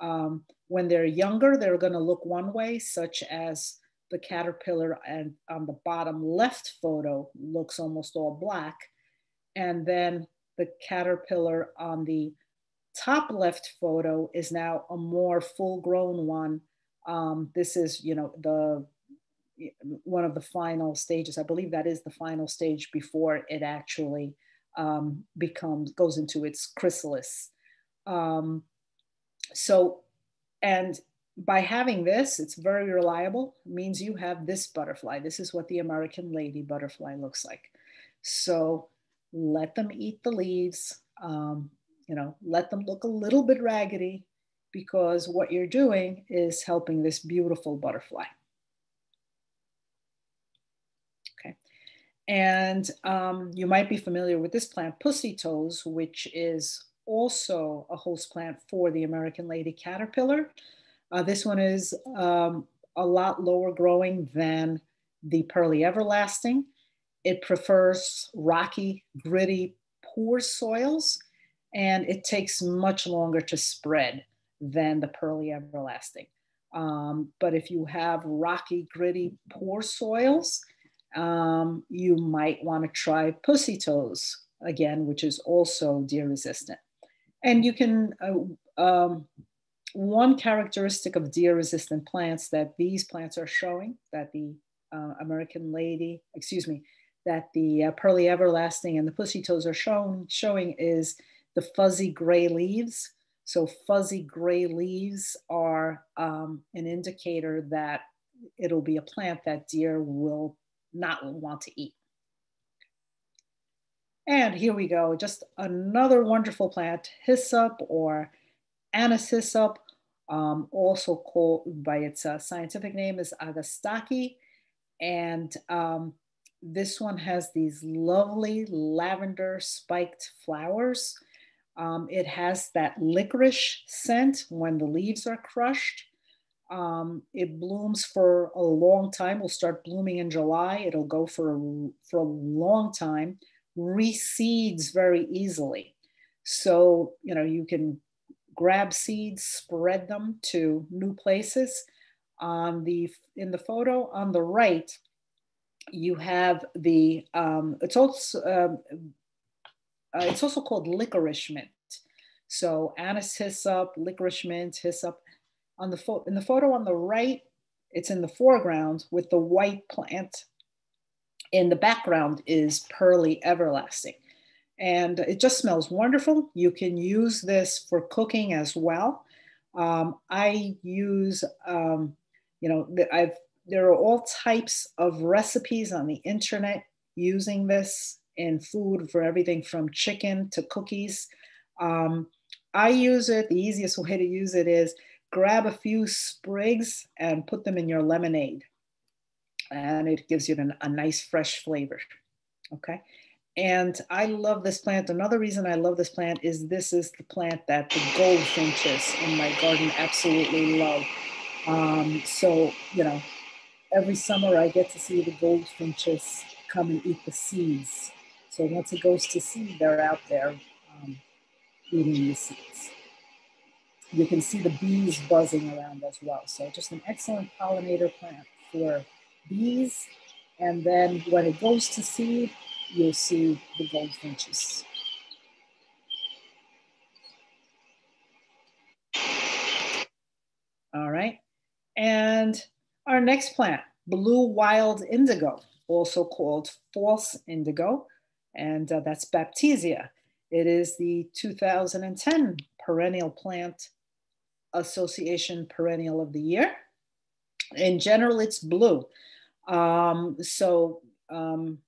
um, when they're younger, they're going to look one way, such as the caterpillar and on the bottom left photo looks almost all black. And then the caterpillar on the top left photo is now a more full grown one. Um, this is, you know, the one of the final stages. I believe that is the final stage before it actually um, becomes, goes into its chrysalis. Um, so, and by having this, it's very reliable, means you have this butterfly. This is what the American lady butterfly looks like. So let them eat the leaves, um, you know, let them look a little bit raggedy because what you're doing is helping this beautiful butterfly. Okay, and um, you might be familiar with this plant, pussy toes, which is also a host plant for the American lady caterpillar. Uh, this one is um, a lot lower growing than the pearly everlasting. It prefers rocky, gritty, poor soils, and it takes much longer to spread than the pearly everlasting. Um, but if you have rocky, gritty, poor soils, um, you might want to try pussy toes again, which is also deer resistant. And you can, uh, um, one characteristic of deer resistant plants that these plants are showing, that the uh, American lady, excuse me, that the uh, pearly everlasting and the pussy toes are shown, showing is the fuzzy gray leaves. So fuzzy gray leaves are um, an indicator that it'll be a plant that deer will not want to eat. And here we go, just another wonderful plant, hyssop or anise hyssop, um, also called by its uh, scientific name is Agastache. And um, this one has these lovely lavender spiked flowers. Um, it has that licorice scent when the leaves are crushed. Um, it blooms for a long time. Will start blooming in July. It'll go for a, for a long time reseeds very easily. So, you know, you can grab seeds, spread them to new places. On the, in the photo on the right, you have the, um, it's also, um, uh, it's also called licorice mint. So anise hyssop, licorice mint, hyssop. On the in the photo on the right, it's in the foreground with the white plant in the background is pearly everlasting. And it just smells wonderful. You can use this for cooking as well. Um, I use, um, you know, I've, there are all types of recipes on the internet using this in food for everything from chicken to cookies. Um, I use it, the easiest way to use it is grab a few sprigs and put them in your lemonade and it gives you an, a nice fresh flavor. Okay. And I love this plant. Another reason I love this plant is this is the plant that the goldfinches in my garden absolutely love. Um, so, you know, every summer I get to see the goldfinches come and eat the seeds. So once it goes to seed, they're out there um, eating the seeds. You can see the bees buzzing around as well. So just an excellent pollinator plant for bees. And then when it goes to seed, you'll see the goldfinches. All right. And our next plant, blue wild indigo, also called false indigo, and uh, that's Baptisia. It is the 2010 perennial plant Association Perennial of the Year. In general, it's blue. Um, so um,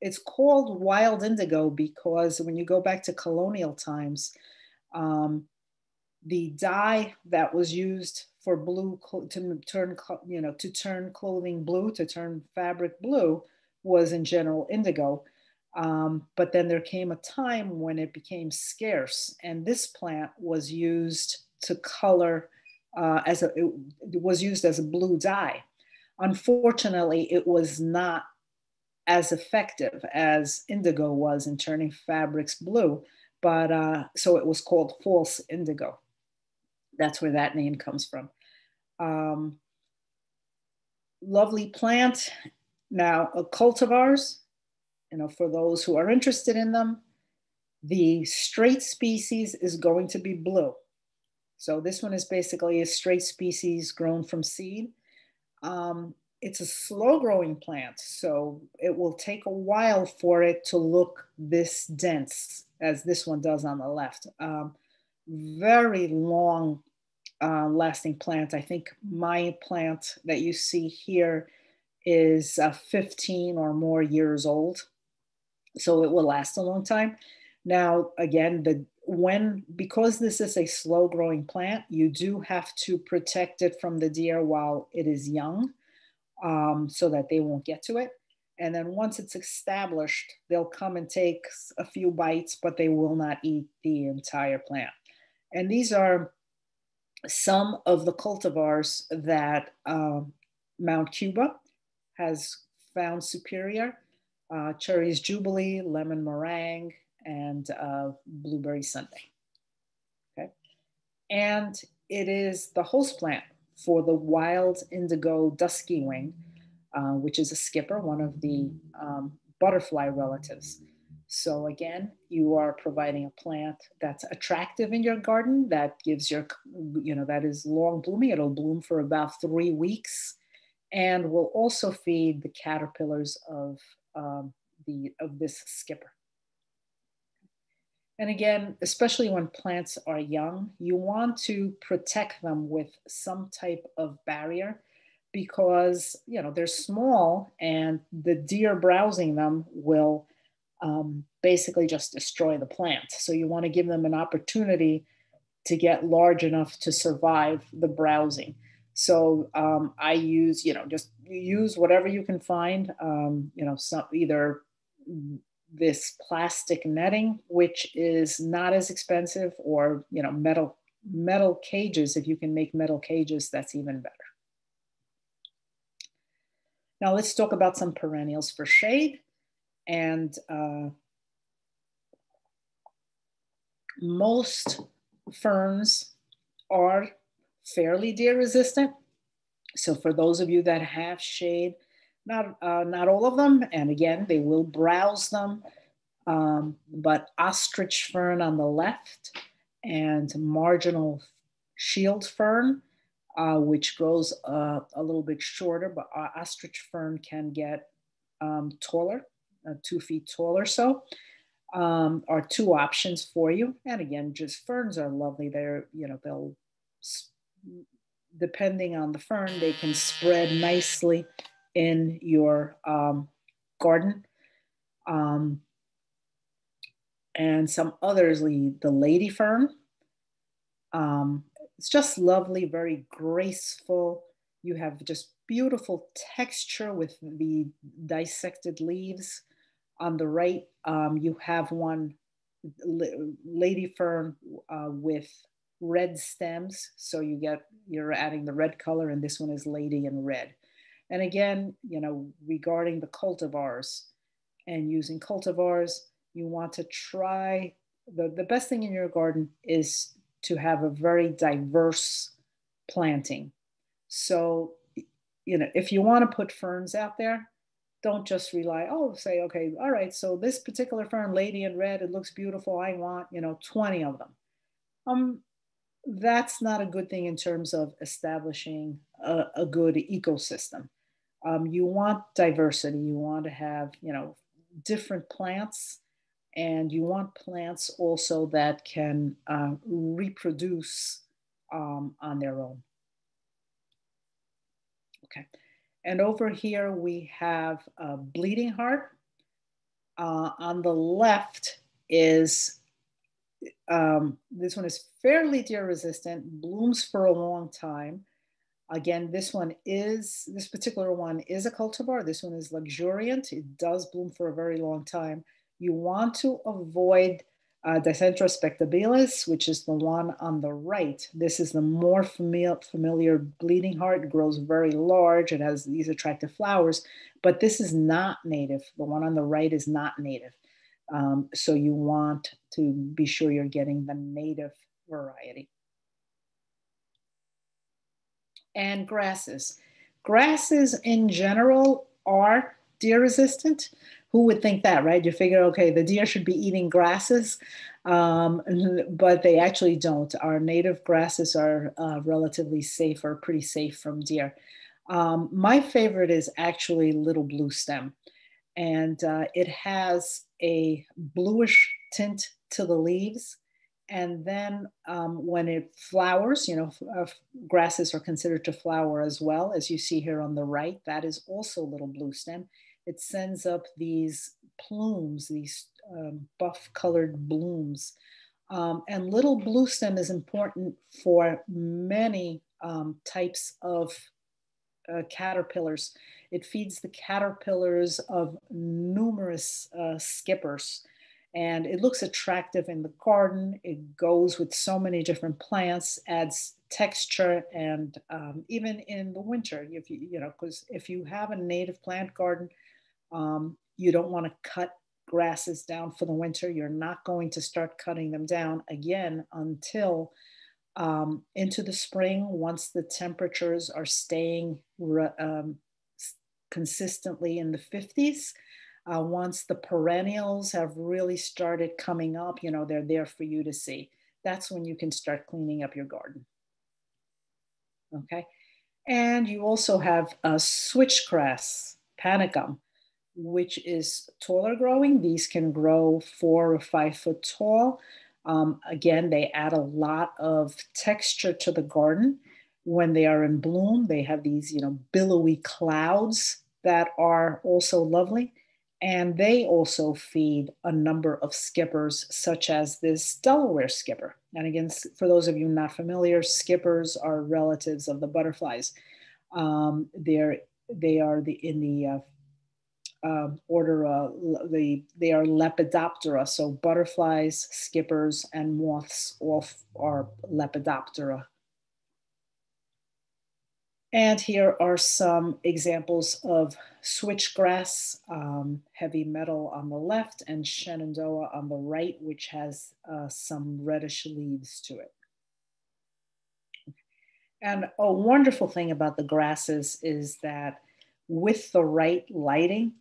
it's called wild indigo because when you go back to colonial times, um, the dye that was used for blue to turn you know to turn clothing blue to turn fabric blue was in general indigo. Um, but then there came a time when it became scarce and this plant was used to color uh, as a it, was used as a blue dye unfortunately it was not as effective as indigo was in turning fabrics blue but uh, so it was called false indigo that's where that name comes from. Um, lovely plant. Now, uh, cultivars, you know, for those who are interested in them, the straight species is going to be blue. So this one is basically a straight species grown from seed. Um, it's a slow growing plant, so it will take a while for it to look this dense as this one does on the left. Um, very long uh, lasting plant. I think my plant that you see here is uh, 15 or more years old. So it will last a long time. Now, again, the when because this is a slow growing plant, you do have to protect it from the deer while it is young um, so that they won't get to it. And then once it's established, they'll come and take a few bites, but they will not eat the entire plant. And these are some of the cultivars that uh, Mount Cuba has found superior. Uh, cherries Jubilee, lemon meringue, and blueberry sundae. Okay, and it is the host plant for the wild indigo dusky wing, uh, which is a skipper, one of the um, butterfly relatives. So again, you are providing a plant that's attractive in your garden that gives your, you know, that is long blooming. It'll bloom for about three weeks and will also feed the caterpillars of, um, the, of this skipper. And again, especially when plants are young, you want to protect them with some type of barrier because, you know, they're small and the deer browsing them will um, basically just destroy the plant. So you want to give them an opportunity to get large enough to survive the browsing. So um, I use, you know, just use whatever you can find, um, you know, some, either this plastic netting, which is not as expensive, or you know, metal metal cages. If you can make metal cages, that's even better. Now let's talk about some perennials for shade and uh, most ferns are fairly deer resistant. So for those of you that have shade, not, uh, not all of them, and again, they will browse them, um, but ostrich fern on the left and marginal shield fern, uh, which grows uh, a little bit shorter, but ostrich fern can get um, taller uh, two feet tall or so, um, are two options for you. And again, just ferns are lovely. They're, you know, they'll, depending on the fern, they can spread nicely in your um, garden. Um, and some others, the lady fern. Um, it's just lovely, very graceful. You have just beautiful texture with the dissected leaves. On the right, um, you have one lady fern uh, with red stems. So you get, you're adding the red color and this one is lady in red. And again, you know, regarding the cultivars and using cultivars, you want to try, the, the best thing in your garden is to have a very diverse planting. So, you know, if you want to put ferns out there, don't just rely, oh, say, okay, all right, so this particular fern, lady in red, it looks beautiful. I want, you know, 20 of them. Um, that's not a good thing in terms of establishing a, a good ecosystem. Um, you want diversity. You want to have, you know, different plants, and you want plants also that can uh, reproduce um, on their own. Okay, and over here we have a bleeding heart. Uh, on the left is, um, this one is fairly deer resistant, blooms for a long time. Again, this one is, this particular one is a cultivar. This one is luxuriant. It does bloom for a very long time. You want to avoid uh, Dicentra spectabilis, which is the one on the right. This is the more familiar, familiar bleeding heart. It grows very large. It has these attractive flowers, but this is not native. The one on the right is not native. Um, so you want to be sure you're getting the native variety and grasses. Grasses in general are deer resistant. Who would think that, right? You figure, okay, the deer should be eating grasses, um, but they actually don't. Our native grasses are uh, relatively safe or pretty safe from deer. Um, my favorite is actually little blue stem, and uh, it has a bluish tint to the leaves. And then um, when it flowers, you know, uh, grasses are considered to flower as well, as you see here on the right, that is also little blue stem. It sends up these plumes, these um, buff colored blooms. Um, and little blue stem is important for many um, types of uh, caterpillars. It feeds the caterpillars of numerous uh, skippers and it looks attractive in the garden. It goes with so many different plants, adds texture, and um, even in the winter, if you you know, because if you have a native plant garden, um, you don't want to cut grasses down for the winter. You're not going to start cutting them down again until um, into the spring. Once the temperatures are staying um, consistently in the 50s uh, once the perennials have really started coming up, you know, they're there for you to see. That's when you can start cleaning up your garden. Okay. And you also have a switchgrass, panicum, which is taller growing. These can grow four or five foot tall. Um, again, they add a lot of texture to the garden. When they are in bloom, they have these, you know, billowy clouds that are also lovely. And they also feed a number of skippers, such as this Delaware skipper. And again, for those of you not familiar, skippers are relatives of the butterflies. Um, they're, they are the, in the uh, uh, order, uh, the, they are Lepidoptera. So butterflies, skippers, and moths all are Lepidoptera and here are some examples of switchgrass, um, heavy metal on the left, and Shenandoah on the right, which has uh, some reddish leaves to it. And a wonderful thing about the grasses is that with the right lighting,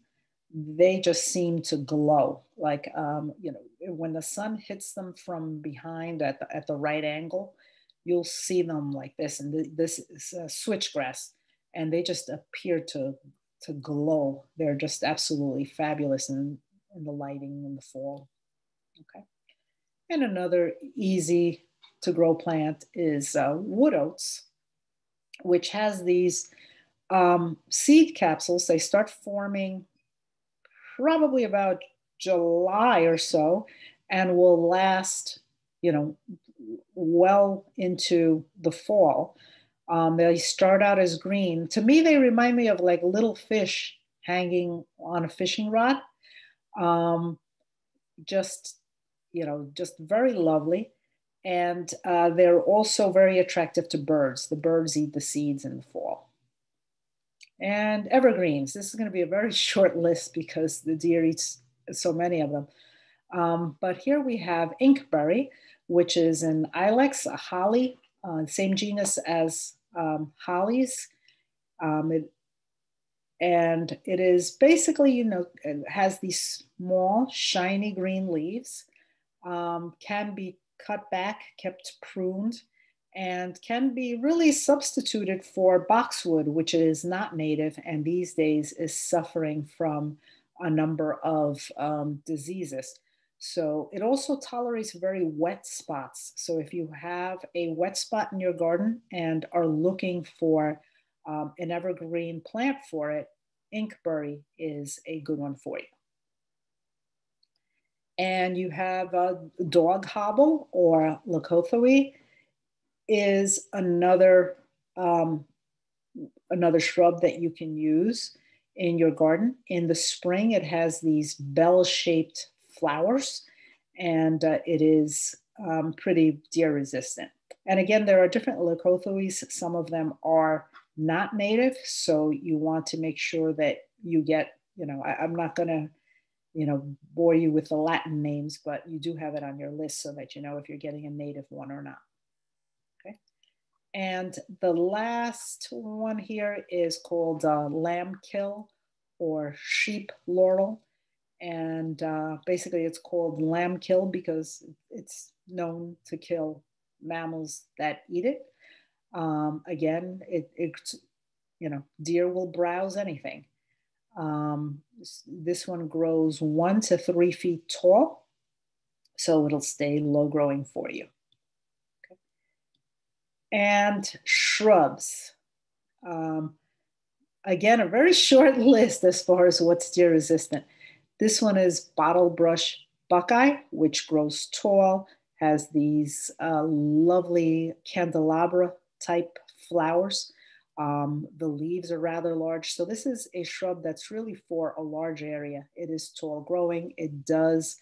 they just seem to glow. Like, um, you know, when the sun hits them from behind at the, at the right angle, you'll see them like this, and this is uh, switchgrass, and they just appear to to glow. They're just absolutely fabulous in, in the lighting in the fall. Okay, and another easy to grow plant is uh, wood oats, which has these um, seed capsules. They start forming probably about July or so, and will last, you know, well into the fall. Um, they start out as green. To me, they remind me of like little fish hanging on a fishing rod. Um, just, you know, just very lovely. And uh, they're also very attractive to birds. The birds eat the seeds in the fall. And evergreens. This is going to be a very short list because the deer eats so many of them. Um, but here we have inkberry, which is an ilex, a holly, uh, same genus as um, hollies. Um, it, and it is basically, you know, it has these small, shiny green leaves, um, can be cut back, kept pruned, and can be really substituted for boxwood, which is not native and these days is suffering from a number of um, diseases. So it also tolerates very wet spots. So if you have a wet spot in your garden and are looking for um, an evergreen plant for it, inkberry is a good one for you. And you have a dog hobble or leucothoe is another um, another shrub that you can use in your garden. In the spring, it has these bell-shaped flowers, and uh, it is um, pretty deer resistant. And again, there are different leucothoes. Some of them are not native, so you want to make sure that you get, you know, I, I'm not going to, you know, bore you with the Latin names, but you do have it on your list so that you know if you're getting a native one or not. Okay. And the last one here is called uh, lambkill or sheep laurel. And uh, basically it's called lamb kill because it's known to kill mammals that eat it. Um, again, it, it's, you know, deer will browse anything. Um, this one grows one to three feet tall, so it'll stay low growing for you and shrubs. Um, again, a very short list as far as what's deer resistant. This one is bottlebrush buckeye, which grows tall, has these uh, lovely candelabra type flowers. Um, the leaves are rather large. So this is a shrub that's really for a large area. It is tall growing. It does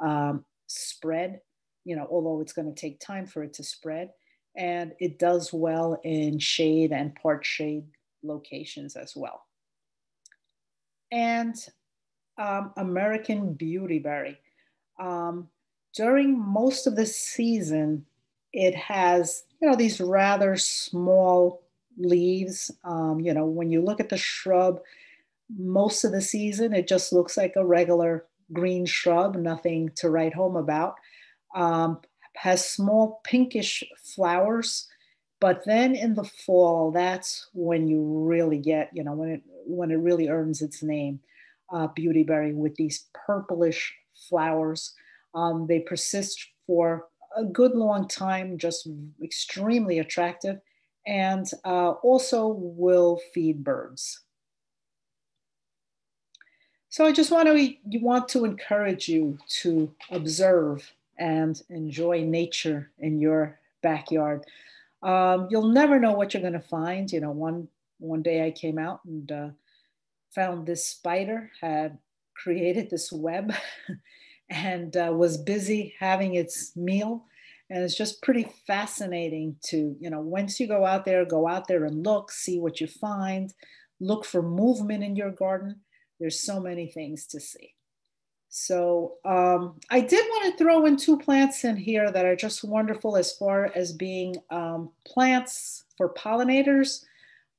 um, spread, you know, although it's going to take time for it to spread and it does well in shade and part shade locations as well. And um, American Beautyberry. Um, during most of the season, it has, you know, these rather small leaves. Um, you know, when you look at the shrub, most of the season, it just looks like a regular green shrub, nothing to write home about. Um, has small pinkish flowers but then in the fall that's when you really get you know when it when it really earns its name uh, beautyberry with these purplish flowers um, they persist for a good long time just extremely attractive and uh, also will feed birds so i just want to want to encourage you to observe and enjoy nature in your backyard. Um, you'll never know what you're going to find. You know, one one day I came out and uh, found this spider had created this web and uh, was busy having its meal. And it's just pretty fascinating to, you know, once you go out there, go out there and look, see what you find, look for movement in your garden. There's so many things to see. So um, I did want to throw in two plants in here that are just wonderful as far as being um, plants for pollinators.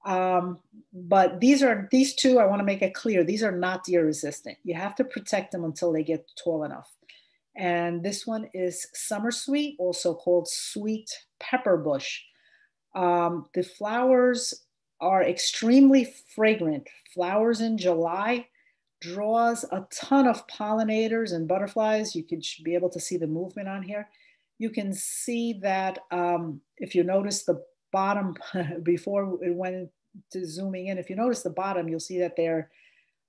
Um, but these are these two, I want to make it clear, these are not deer resistant. You have to protect them until they get tall enough. And this one is summer sweet, also called sweet pepper bush. Um, the flowers are extremely fragrant. Flowers in July draws a ton of pollinators and butterflies. You could be able to see the movement on here. You can see that um, if you notice the bottom before it went to zooming in, if you notice the bottom, you'll see that there,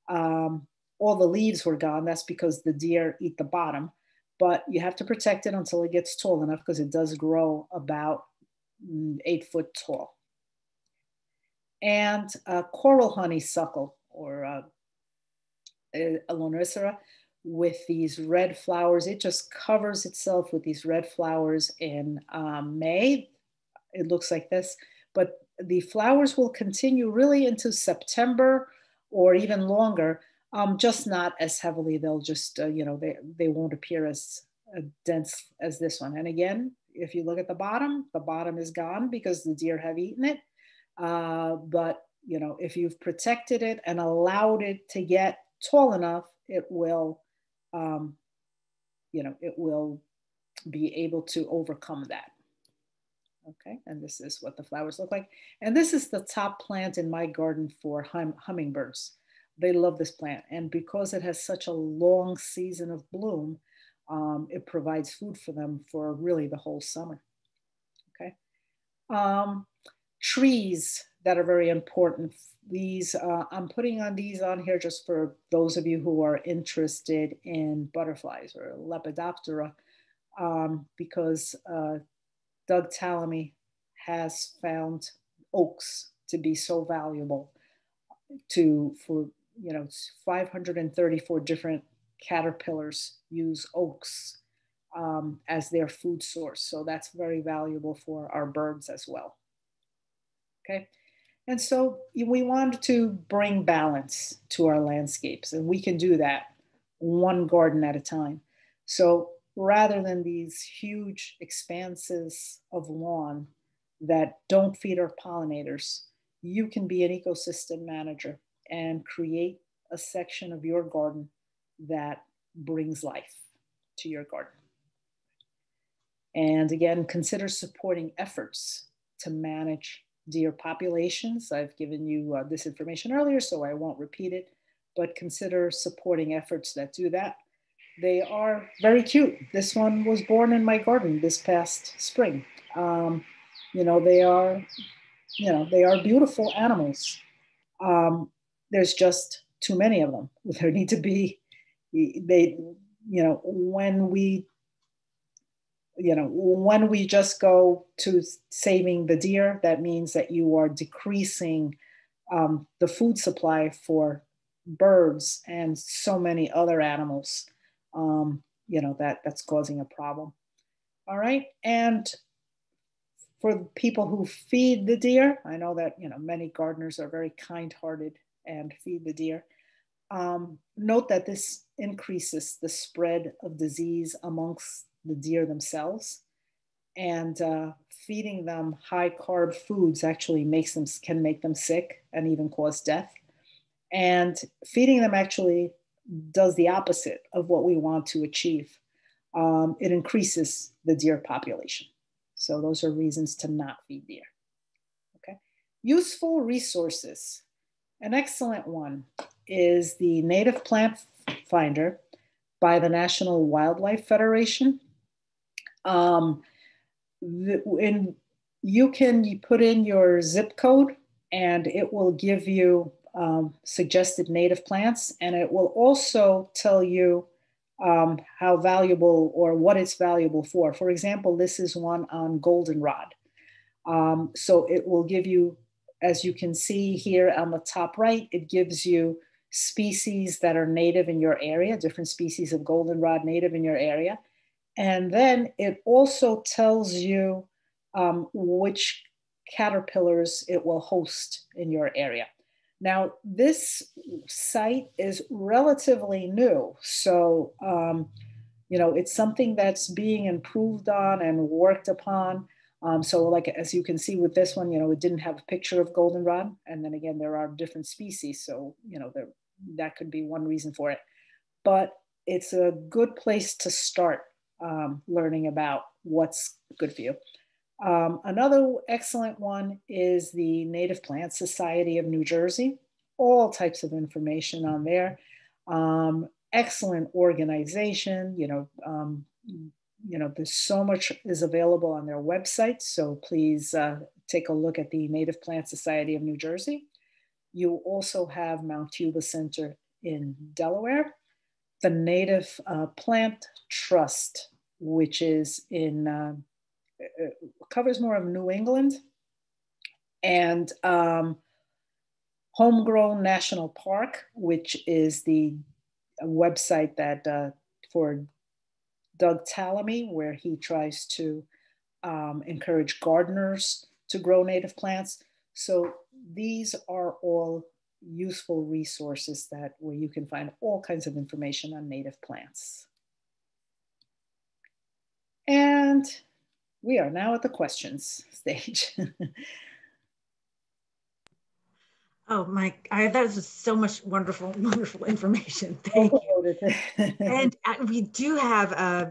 um, all the leaves were gone. That's because the deer eat the bottom, but you have to protect it until it gets tall enough because it does grow about mm, eight foot tall. And uh, coral honeysuckle or uh, uh, with these red flowers. It just covers itself with these red flowers in um, May. It looks like this, but the flowers will continue really into September or even longer, um, just not as heavily. They'll just, uh, you know, they, they won't appear as uh, dense as this one. And again, if you look at the bottom, the bottom is gone because the deer have eaten it. Uh, but, you know, if you've protected it and allowed it to get tall enough, it will, um, you know, it will be able to overcome that. Okay, and this is what the flowers look like. And this is the top plant in my garden for hum hummingbirds. They love this plant. And because it has such a long season of bloom, um, it provides food for them for really the whole summer. Okay. Um, trees that are very important. These, uh, I'm putting on these on here just for those of you who are interested in butterflies or Lepidoptera, um, because uh, Doug Tallamy has found oaks to be so valuable to for you know 534 different caterpillars use oaks um, as their food source. So that's very valuable for our birds as well. Okay? And so we want to bring balance to our landscapes and we can do that one garden at a time. So rather than these huge expanses of lawn that don't feed our pollinators you can be an ecosystem manager and create a section of your garden that brings life to your garden. And again, consider supporting efforts to manage deer populations. I've given you uh, this information earlier, so I won't repeat it, but consider supporting efforts that do that. They are very cute. This one was born in my garden this past spring. Um, you know, they are you know, they are beautiful animals. Um, there's just too many of them. There need to be, they, you know, when we, you know, when we just go to saving the deer, that means that you are decreasing um, the food supply for birds and so many other animals. Um, you know that that's causing a problem. All right, and for people who feed the deer, I know that you know many gardeners are very kind-hearted and feed the deer. Um, note that this increases the spread of disease amongst the deer themselves, and uh, feeding them high-carb foods actually makes them can make them sick and even cause death. And feeding them actually does the opposite of what we want to achieve. Um, it increases the deer population. So those are reasons to not feed deer. Okay. Useful resources. An excellent one is the Native Plant Finder by the National Wildlife Federation. Um, the, you can put in your zip code and it will give you um, suggested native plants and it will also tell you um, how valuable or what it's valuable for. For example, this is one on goldenrod. Um, so it will give you, as you can see here on the top right, it gives you species that are native in your area, different species of goldenrod native in your area. And then it also tells you um, which caterpillars it will host in your area. Now, this site is relatively new. So, um, you know, it's something that's being improved on and worked upon. Um, so, like as you can see with this one, you know, it didn't have a picture of goldenrod. And then again, there are different species. So, you know, there, that could be one reason for it. But it's a good place to start um, learning about what's good for you. Um, another excellent one is the Native Plant Society of New Jersey. All types of information on there. Um, excellent organization. You know, um, you know, there's so much is available on their website. So please uh, take a look at the Native Plant Society of New Jersey. You also have Mount Cuba Center in Delaware, the Native uh, Plant Trust, which is in uh, covers more of New England and um, Homegrown National Park, which is the website that uh, for Doug Tallamy, where he tries to um, encourage gardeners to grow native plants. So these are all useful resources that where you can find all kinds of information on native plants. And we are now at the questions stage. oh, Mike, I, that was so much wonderful, wonderful information. Thank you. and uh, we do have uh,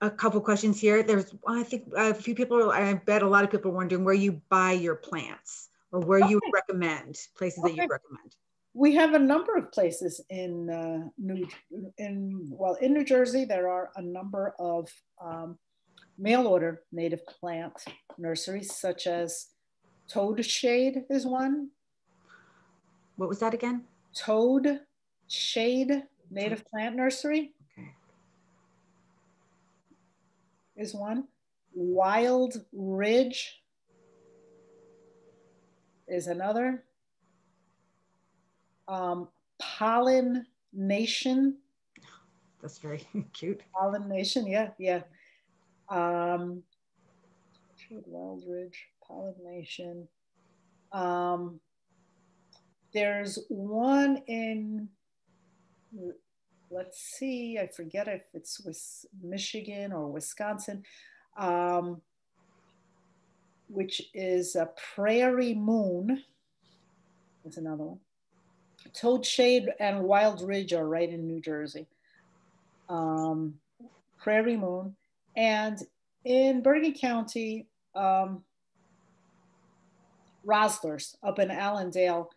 a couple questions here. There's, I think a few people, I bet a lot of people are wondering where you buy your plants or where okay. you recommend, places okay. that you recommend. we have a number of places in uh, New in well in New Jersey. There are a number of um, mail order native plant nurseries, such as Toad Shade is one. What was that again? Toad Shade Native Plant Nursery okay. is one. Wild Ridge is another. Um, Pollen Nation. That's very cute. Pollen Nation, yeah, yeah. Um, Wild Ridge, Pollen Um, there's one in, let's see, I forget if it's with Michigan or Wisconsin, um, which is a Prairie Moon. That's another one. Toad Shade and Wild Ridge are right in New Jersey. Um, Prairie Moon. And in Bergen County, um, Rohsler's up in Allendale,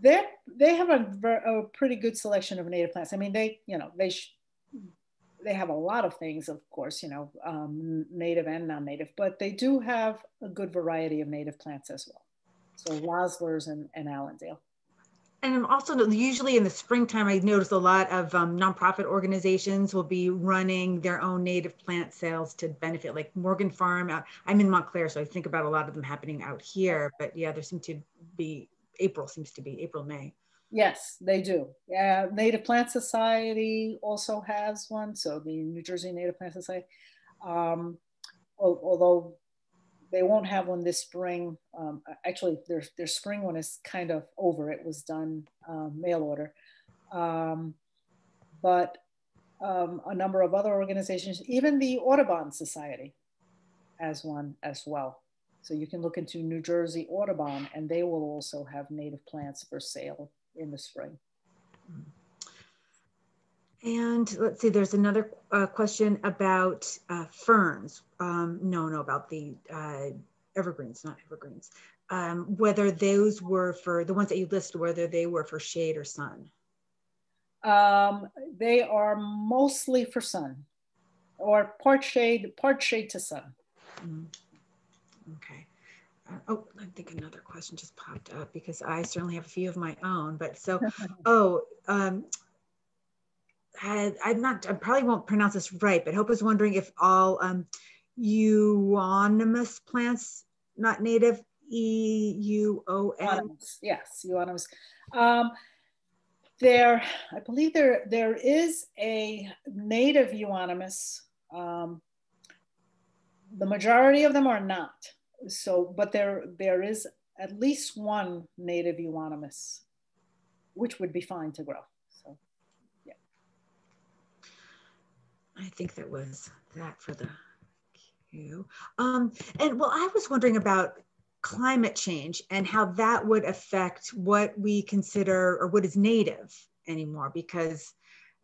they they have a, a pretty good selection of native plants. I mean, they you know they they have a lot of things, of course, you know, um, native and non-native, but they do have a good variety of native plants as well. So Rohsler's and, and Allendale. And also usually in the springtime, I notice a lot of um, nonprofit organizations will be running their own native plant sales to benefit like Morgan Farm. I'm in Montclair, so I think about a lot of them happening out here, but yeah, there seem to be April seems to be April, May. Yes, they do. Yeah, Native Plant Society also has one. So the New Jersey Native Plant Society. Um, although they won't have one this spring. Um, actually, their, their spring one is kind of over. It was done um, mail order. Um, but um, a number of other organizations, even the Audubon Society has one as well. So you can look into New Jersey Audubon and they will also have native plants for sale in the spring. And let's see, there's another uh, question about uh, ferns. Um, no, no, about the uh, evergreens, not evergreens. Um, whether those were for the ones that you listed, whether they were for shade or sun. Um, they are mostly for sun or part shade, part shade to sun. Mm. Okay. Uh, oh, I think another question just popped up because I certainly have a few of my own. But so, oh, um, I, I'm not. I probably won't pronounce this right, but Hope is wondering if all um, euonymus plants, not native, E U O N. Yes, euonymus. Um, there, I believe there there is a native euonymus. Um, the majority of them are not so, but there, there is at least one native euonymus, which would be fine to grow. So, yeah. I think that was that for the queue. Um, and well, I was wondering about climate change and how that would affect what we consider or what is native anymore, because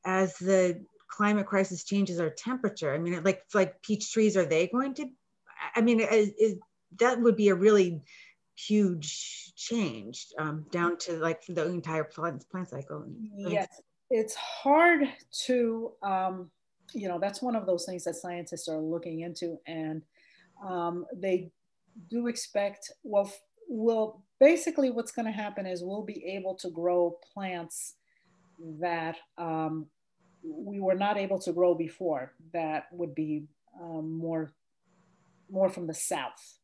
as the climate crisis changes our temperature, I mean, like like peach trees, are they going to? I mean, is, is that would be a really huge change um, down to like the entire plant, plant cycle. Yes, it's hard to, um, you know, that's one of those things that scientists are looking into, and um, they do expect. Well, well, basically, what's going to happen is we'll be able to grow plants that um, we were not able to grow before. That would be um, more, more from the south.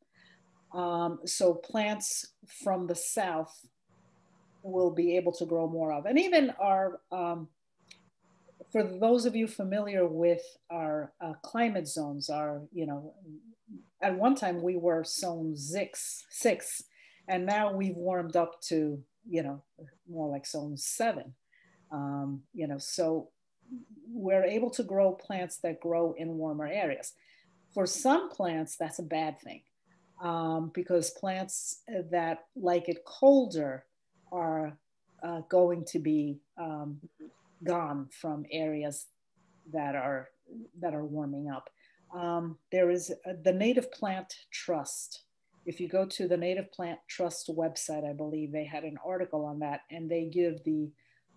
Um, so plants from the south will be able to grow more of. And even our, um, for those of you familiar with our uh, climate zones, our, you know, at one time we were zone six, six, and now we've warmed up to, you know, more like zone seven. Um, you know, so we're able to grow plants that grow in warmer areas. For some plants, that's a bad thing um, because plants that like it colder are uh, going to be um, gone from areas that are that are warming up. Um, there is a, the Native Plant Trust if you go to the Native Plant Trust website, I believe they had an article on that, and they give the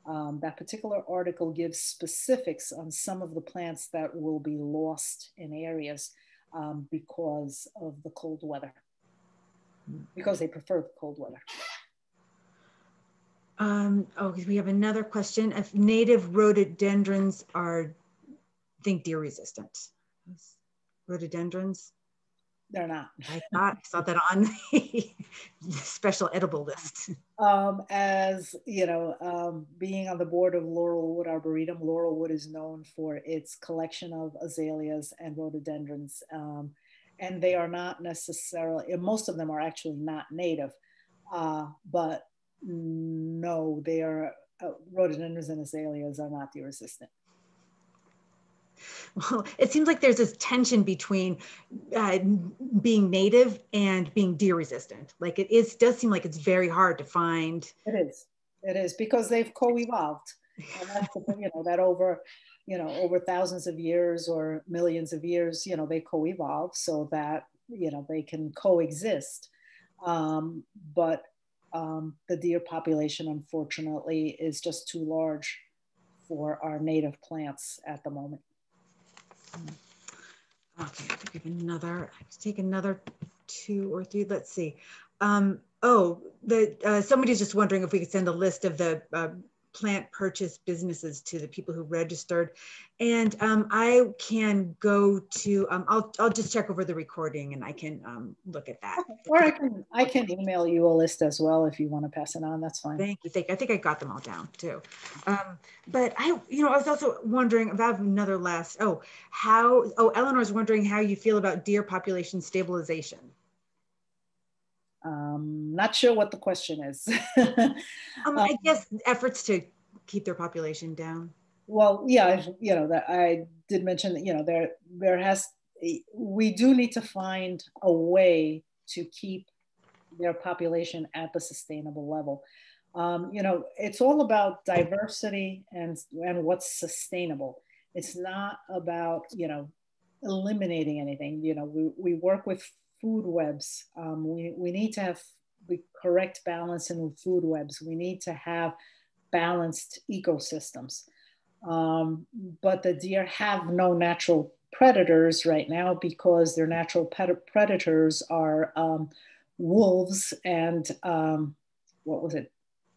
um, that particular article gives specifics on some of the plants that will be lost in areas um, because of the cold weather, because they prefer the cold weather. Um, oh, we have another question. If native rhododendrons are, think deer resistant. Rhododendrons? They're not. I thought I saw that on the special edible list. Um, as you know, um, being on the board of Laurelwood Arboretum, Laurelwood is known for its collection of azaleas and rhododendrons. Um, and they are not necessarily, most of them are actually not native, uh, but no, they are uh, rhododendrons and azaleas are not deer resistant. Well, it seems like there's this tension between uh, being native and being deer resistant. Like it is, does seem like it's very hard to find. It is. It is because they've co-evolved, and that's you know that over, you know, over thousands of years or millions of years, you know, they co-evolve so that you know they can coexist. Um, but um, the deer population, unfortunately, is just too large for our native plants at the moment. Okay, I think another, let's take another two or three, let's see. Um, oh, the uh, somebody's just wondering if we could send a list of the uh, plant purchase businesses to the people who registered. And um, I can go to, um, I'll, I'll just check over the recording and I can um, look at that. Or I can, I can email you a list as well if you want to pass it on, that's fine. Thank you. Thank, I think I got them all down too. Um, but I, you know, I was also wondering about another last, oh, how, oh, Eleanor's wondering how you feel about deer population stabilization. Um, not sure what the question is. um, I guess efforts to keep their population down. Well, yeah, you know that I did mention that you know there there has we do need to find a way to keep their population at the sustainable level. Um, you know, it's all about diversity and and what's sustainable. It's not about you know eliminating anything. You know, we, we work with food webs. Um, we, we need to have the correct balance in food webs. We need to have balanced ecosystems. Um, but the deer have no natural predators right now because their natural predators are um, wolves and um, what was it?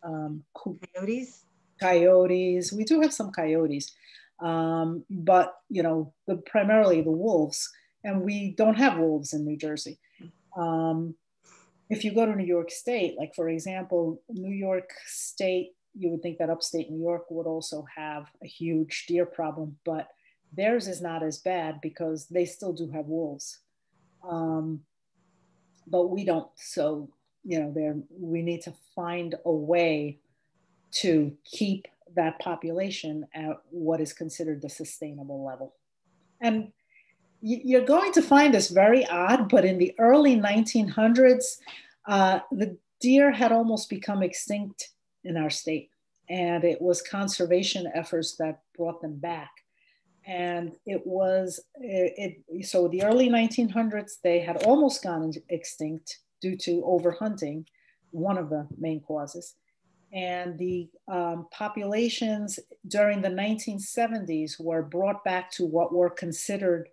Um, coyotes. Coyotes. We do have some coyotes, um, but you know, the primarily the wolves and we don't have wolves in New Jersey. Um, if you go to New York State, like for example, New York State, you would think that upstate New York would also have a huge deer problem, but theirs is not as bad because they still do have wolves. Um, but we don't. So, you know, there we need to find a way to keep that population at what is considered the sustainable level. And you're going to find this very odd, but in the early 1900s, uh, the deer had almost become extinct in our state. And it was conservation efforts that brought them back. And it was, it, it so the early 1900s, they had almost gone extinct due to overhunting, one of the main causes. And the um, populations during the 1970s were brought back to what were considered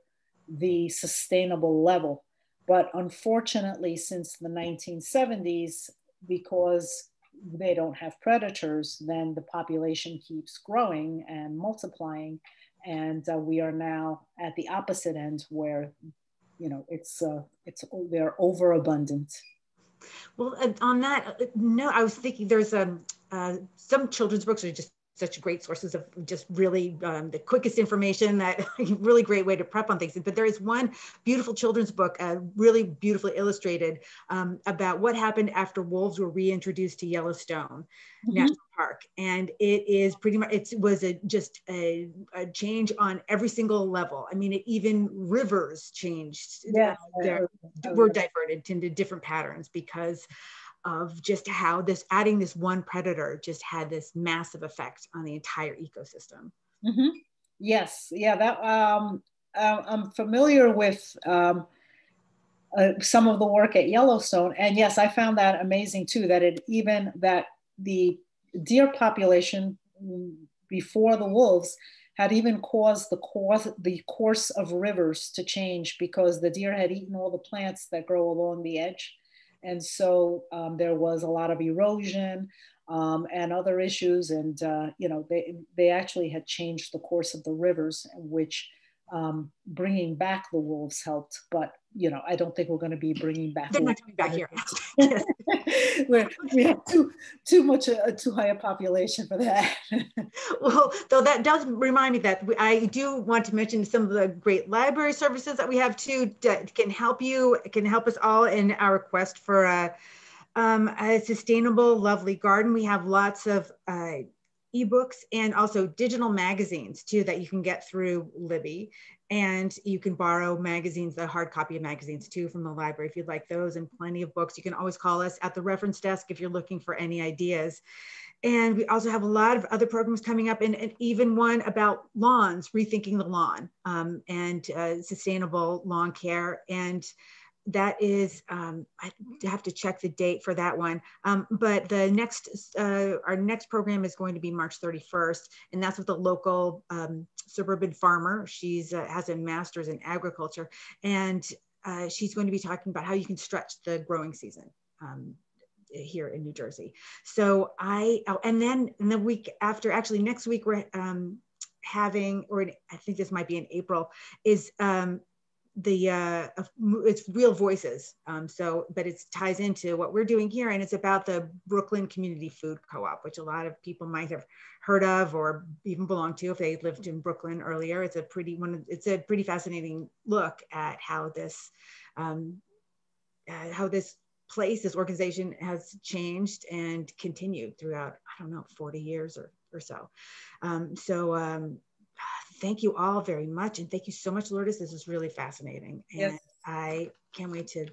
the sustainable level. But unfortunately, since the 1970s, because they don't have predators, then the population keeps growing and multiplying. And uh, we are now at the opposite end where, you know, it's, uh, it's, they're overabundant. Well, on that, uh, no, I was thinking there's um, uh, some children's books are just such great sources of just really um, the quickest information that really great way to prep on things. But there is one beautiful children's book uh, really beautifully illustrated um, about what happened after wolves were reintroduced to yellowstone mm-hmm. national park. And it is pretty much it was a just a, a, change on every single level. I mean it, even rivers changed. Yeah, uh, were diverted into different patterns because of just how this adding this one predator just had this massive effect on the entire ecosystem. Mm-hmm. Yes, yeah, that um, uh, I'm familiar with um, uh, some of the work at Yellowstone. And yes, I found that amazing too, that it even that the deer population before the wolves had even caused the course, the course of rivers to change because the deer had eaten all the plants that grow along the edge. And so um, there was a lot of erosion um, and other issues. And, uh, you know, they, they actually had changed the course of the rivers, which um, bringing back the wolves helped, but you know, I don't think we're going to be bringing back. They're not coming back here. We're, we have too too much a, uh, too high a population for that. well, though that does remind me that I do want to mention some of the great library services that we have too that can help you, can help us all in our quest for a, um, a sustainable, lovely garden. We have lots of uh, ebooks and also digital magazines too that you can get through Libby. And you can borrow magazines, the hard copy of magazines too from the library if you'd like those, and plenty of books. You can always call us at the reference desk if you're looking for any ideas. And we also have a lot of other programs coming up, and, and even one about lawns, rethinking the lawn um, and uh, sustainable lawn care. And that is um, I have to check the date for that one. Um, but the next uh, our next program is going to be March 31st, and that's with the local um, suburban farmer. She's uh, has a master's in agriculture, and uh, she's going to be talking about how you can stretch the growing season um, here in New Jersey. So I oh, and then in the week after, actually next week we're um, having, or I think this might be in April, is um, the uh, it's real voices. Um, so, but it ties into what we're doing here, and it's about the Brooklyn Community Food Co-op, which a lot of people might have heard of or even belong to if they lived in Brooklyn earlier. It's a pretty one. It's a pretty fascinating look at how this um, uh, how this place, this organization has changed and continued throughout. I don't know, 40 years or or so. Um, so. Um, thank you all very much. And thank you so much, Lourdes. This is really fascinating. And yes. I can't wait to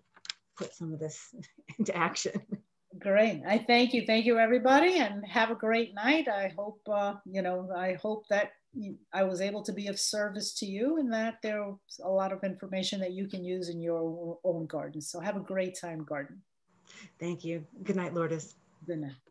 put some of this into action. Great. I thank you. Thank you, everybody, and have a great night. I hope, uh, you know, I hope that I was able to be of service to you and that there's a lot of information that you can use in your own garden. So have a great time garden. Thank you. Good night, Lourdes. Good night.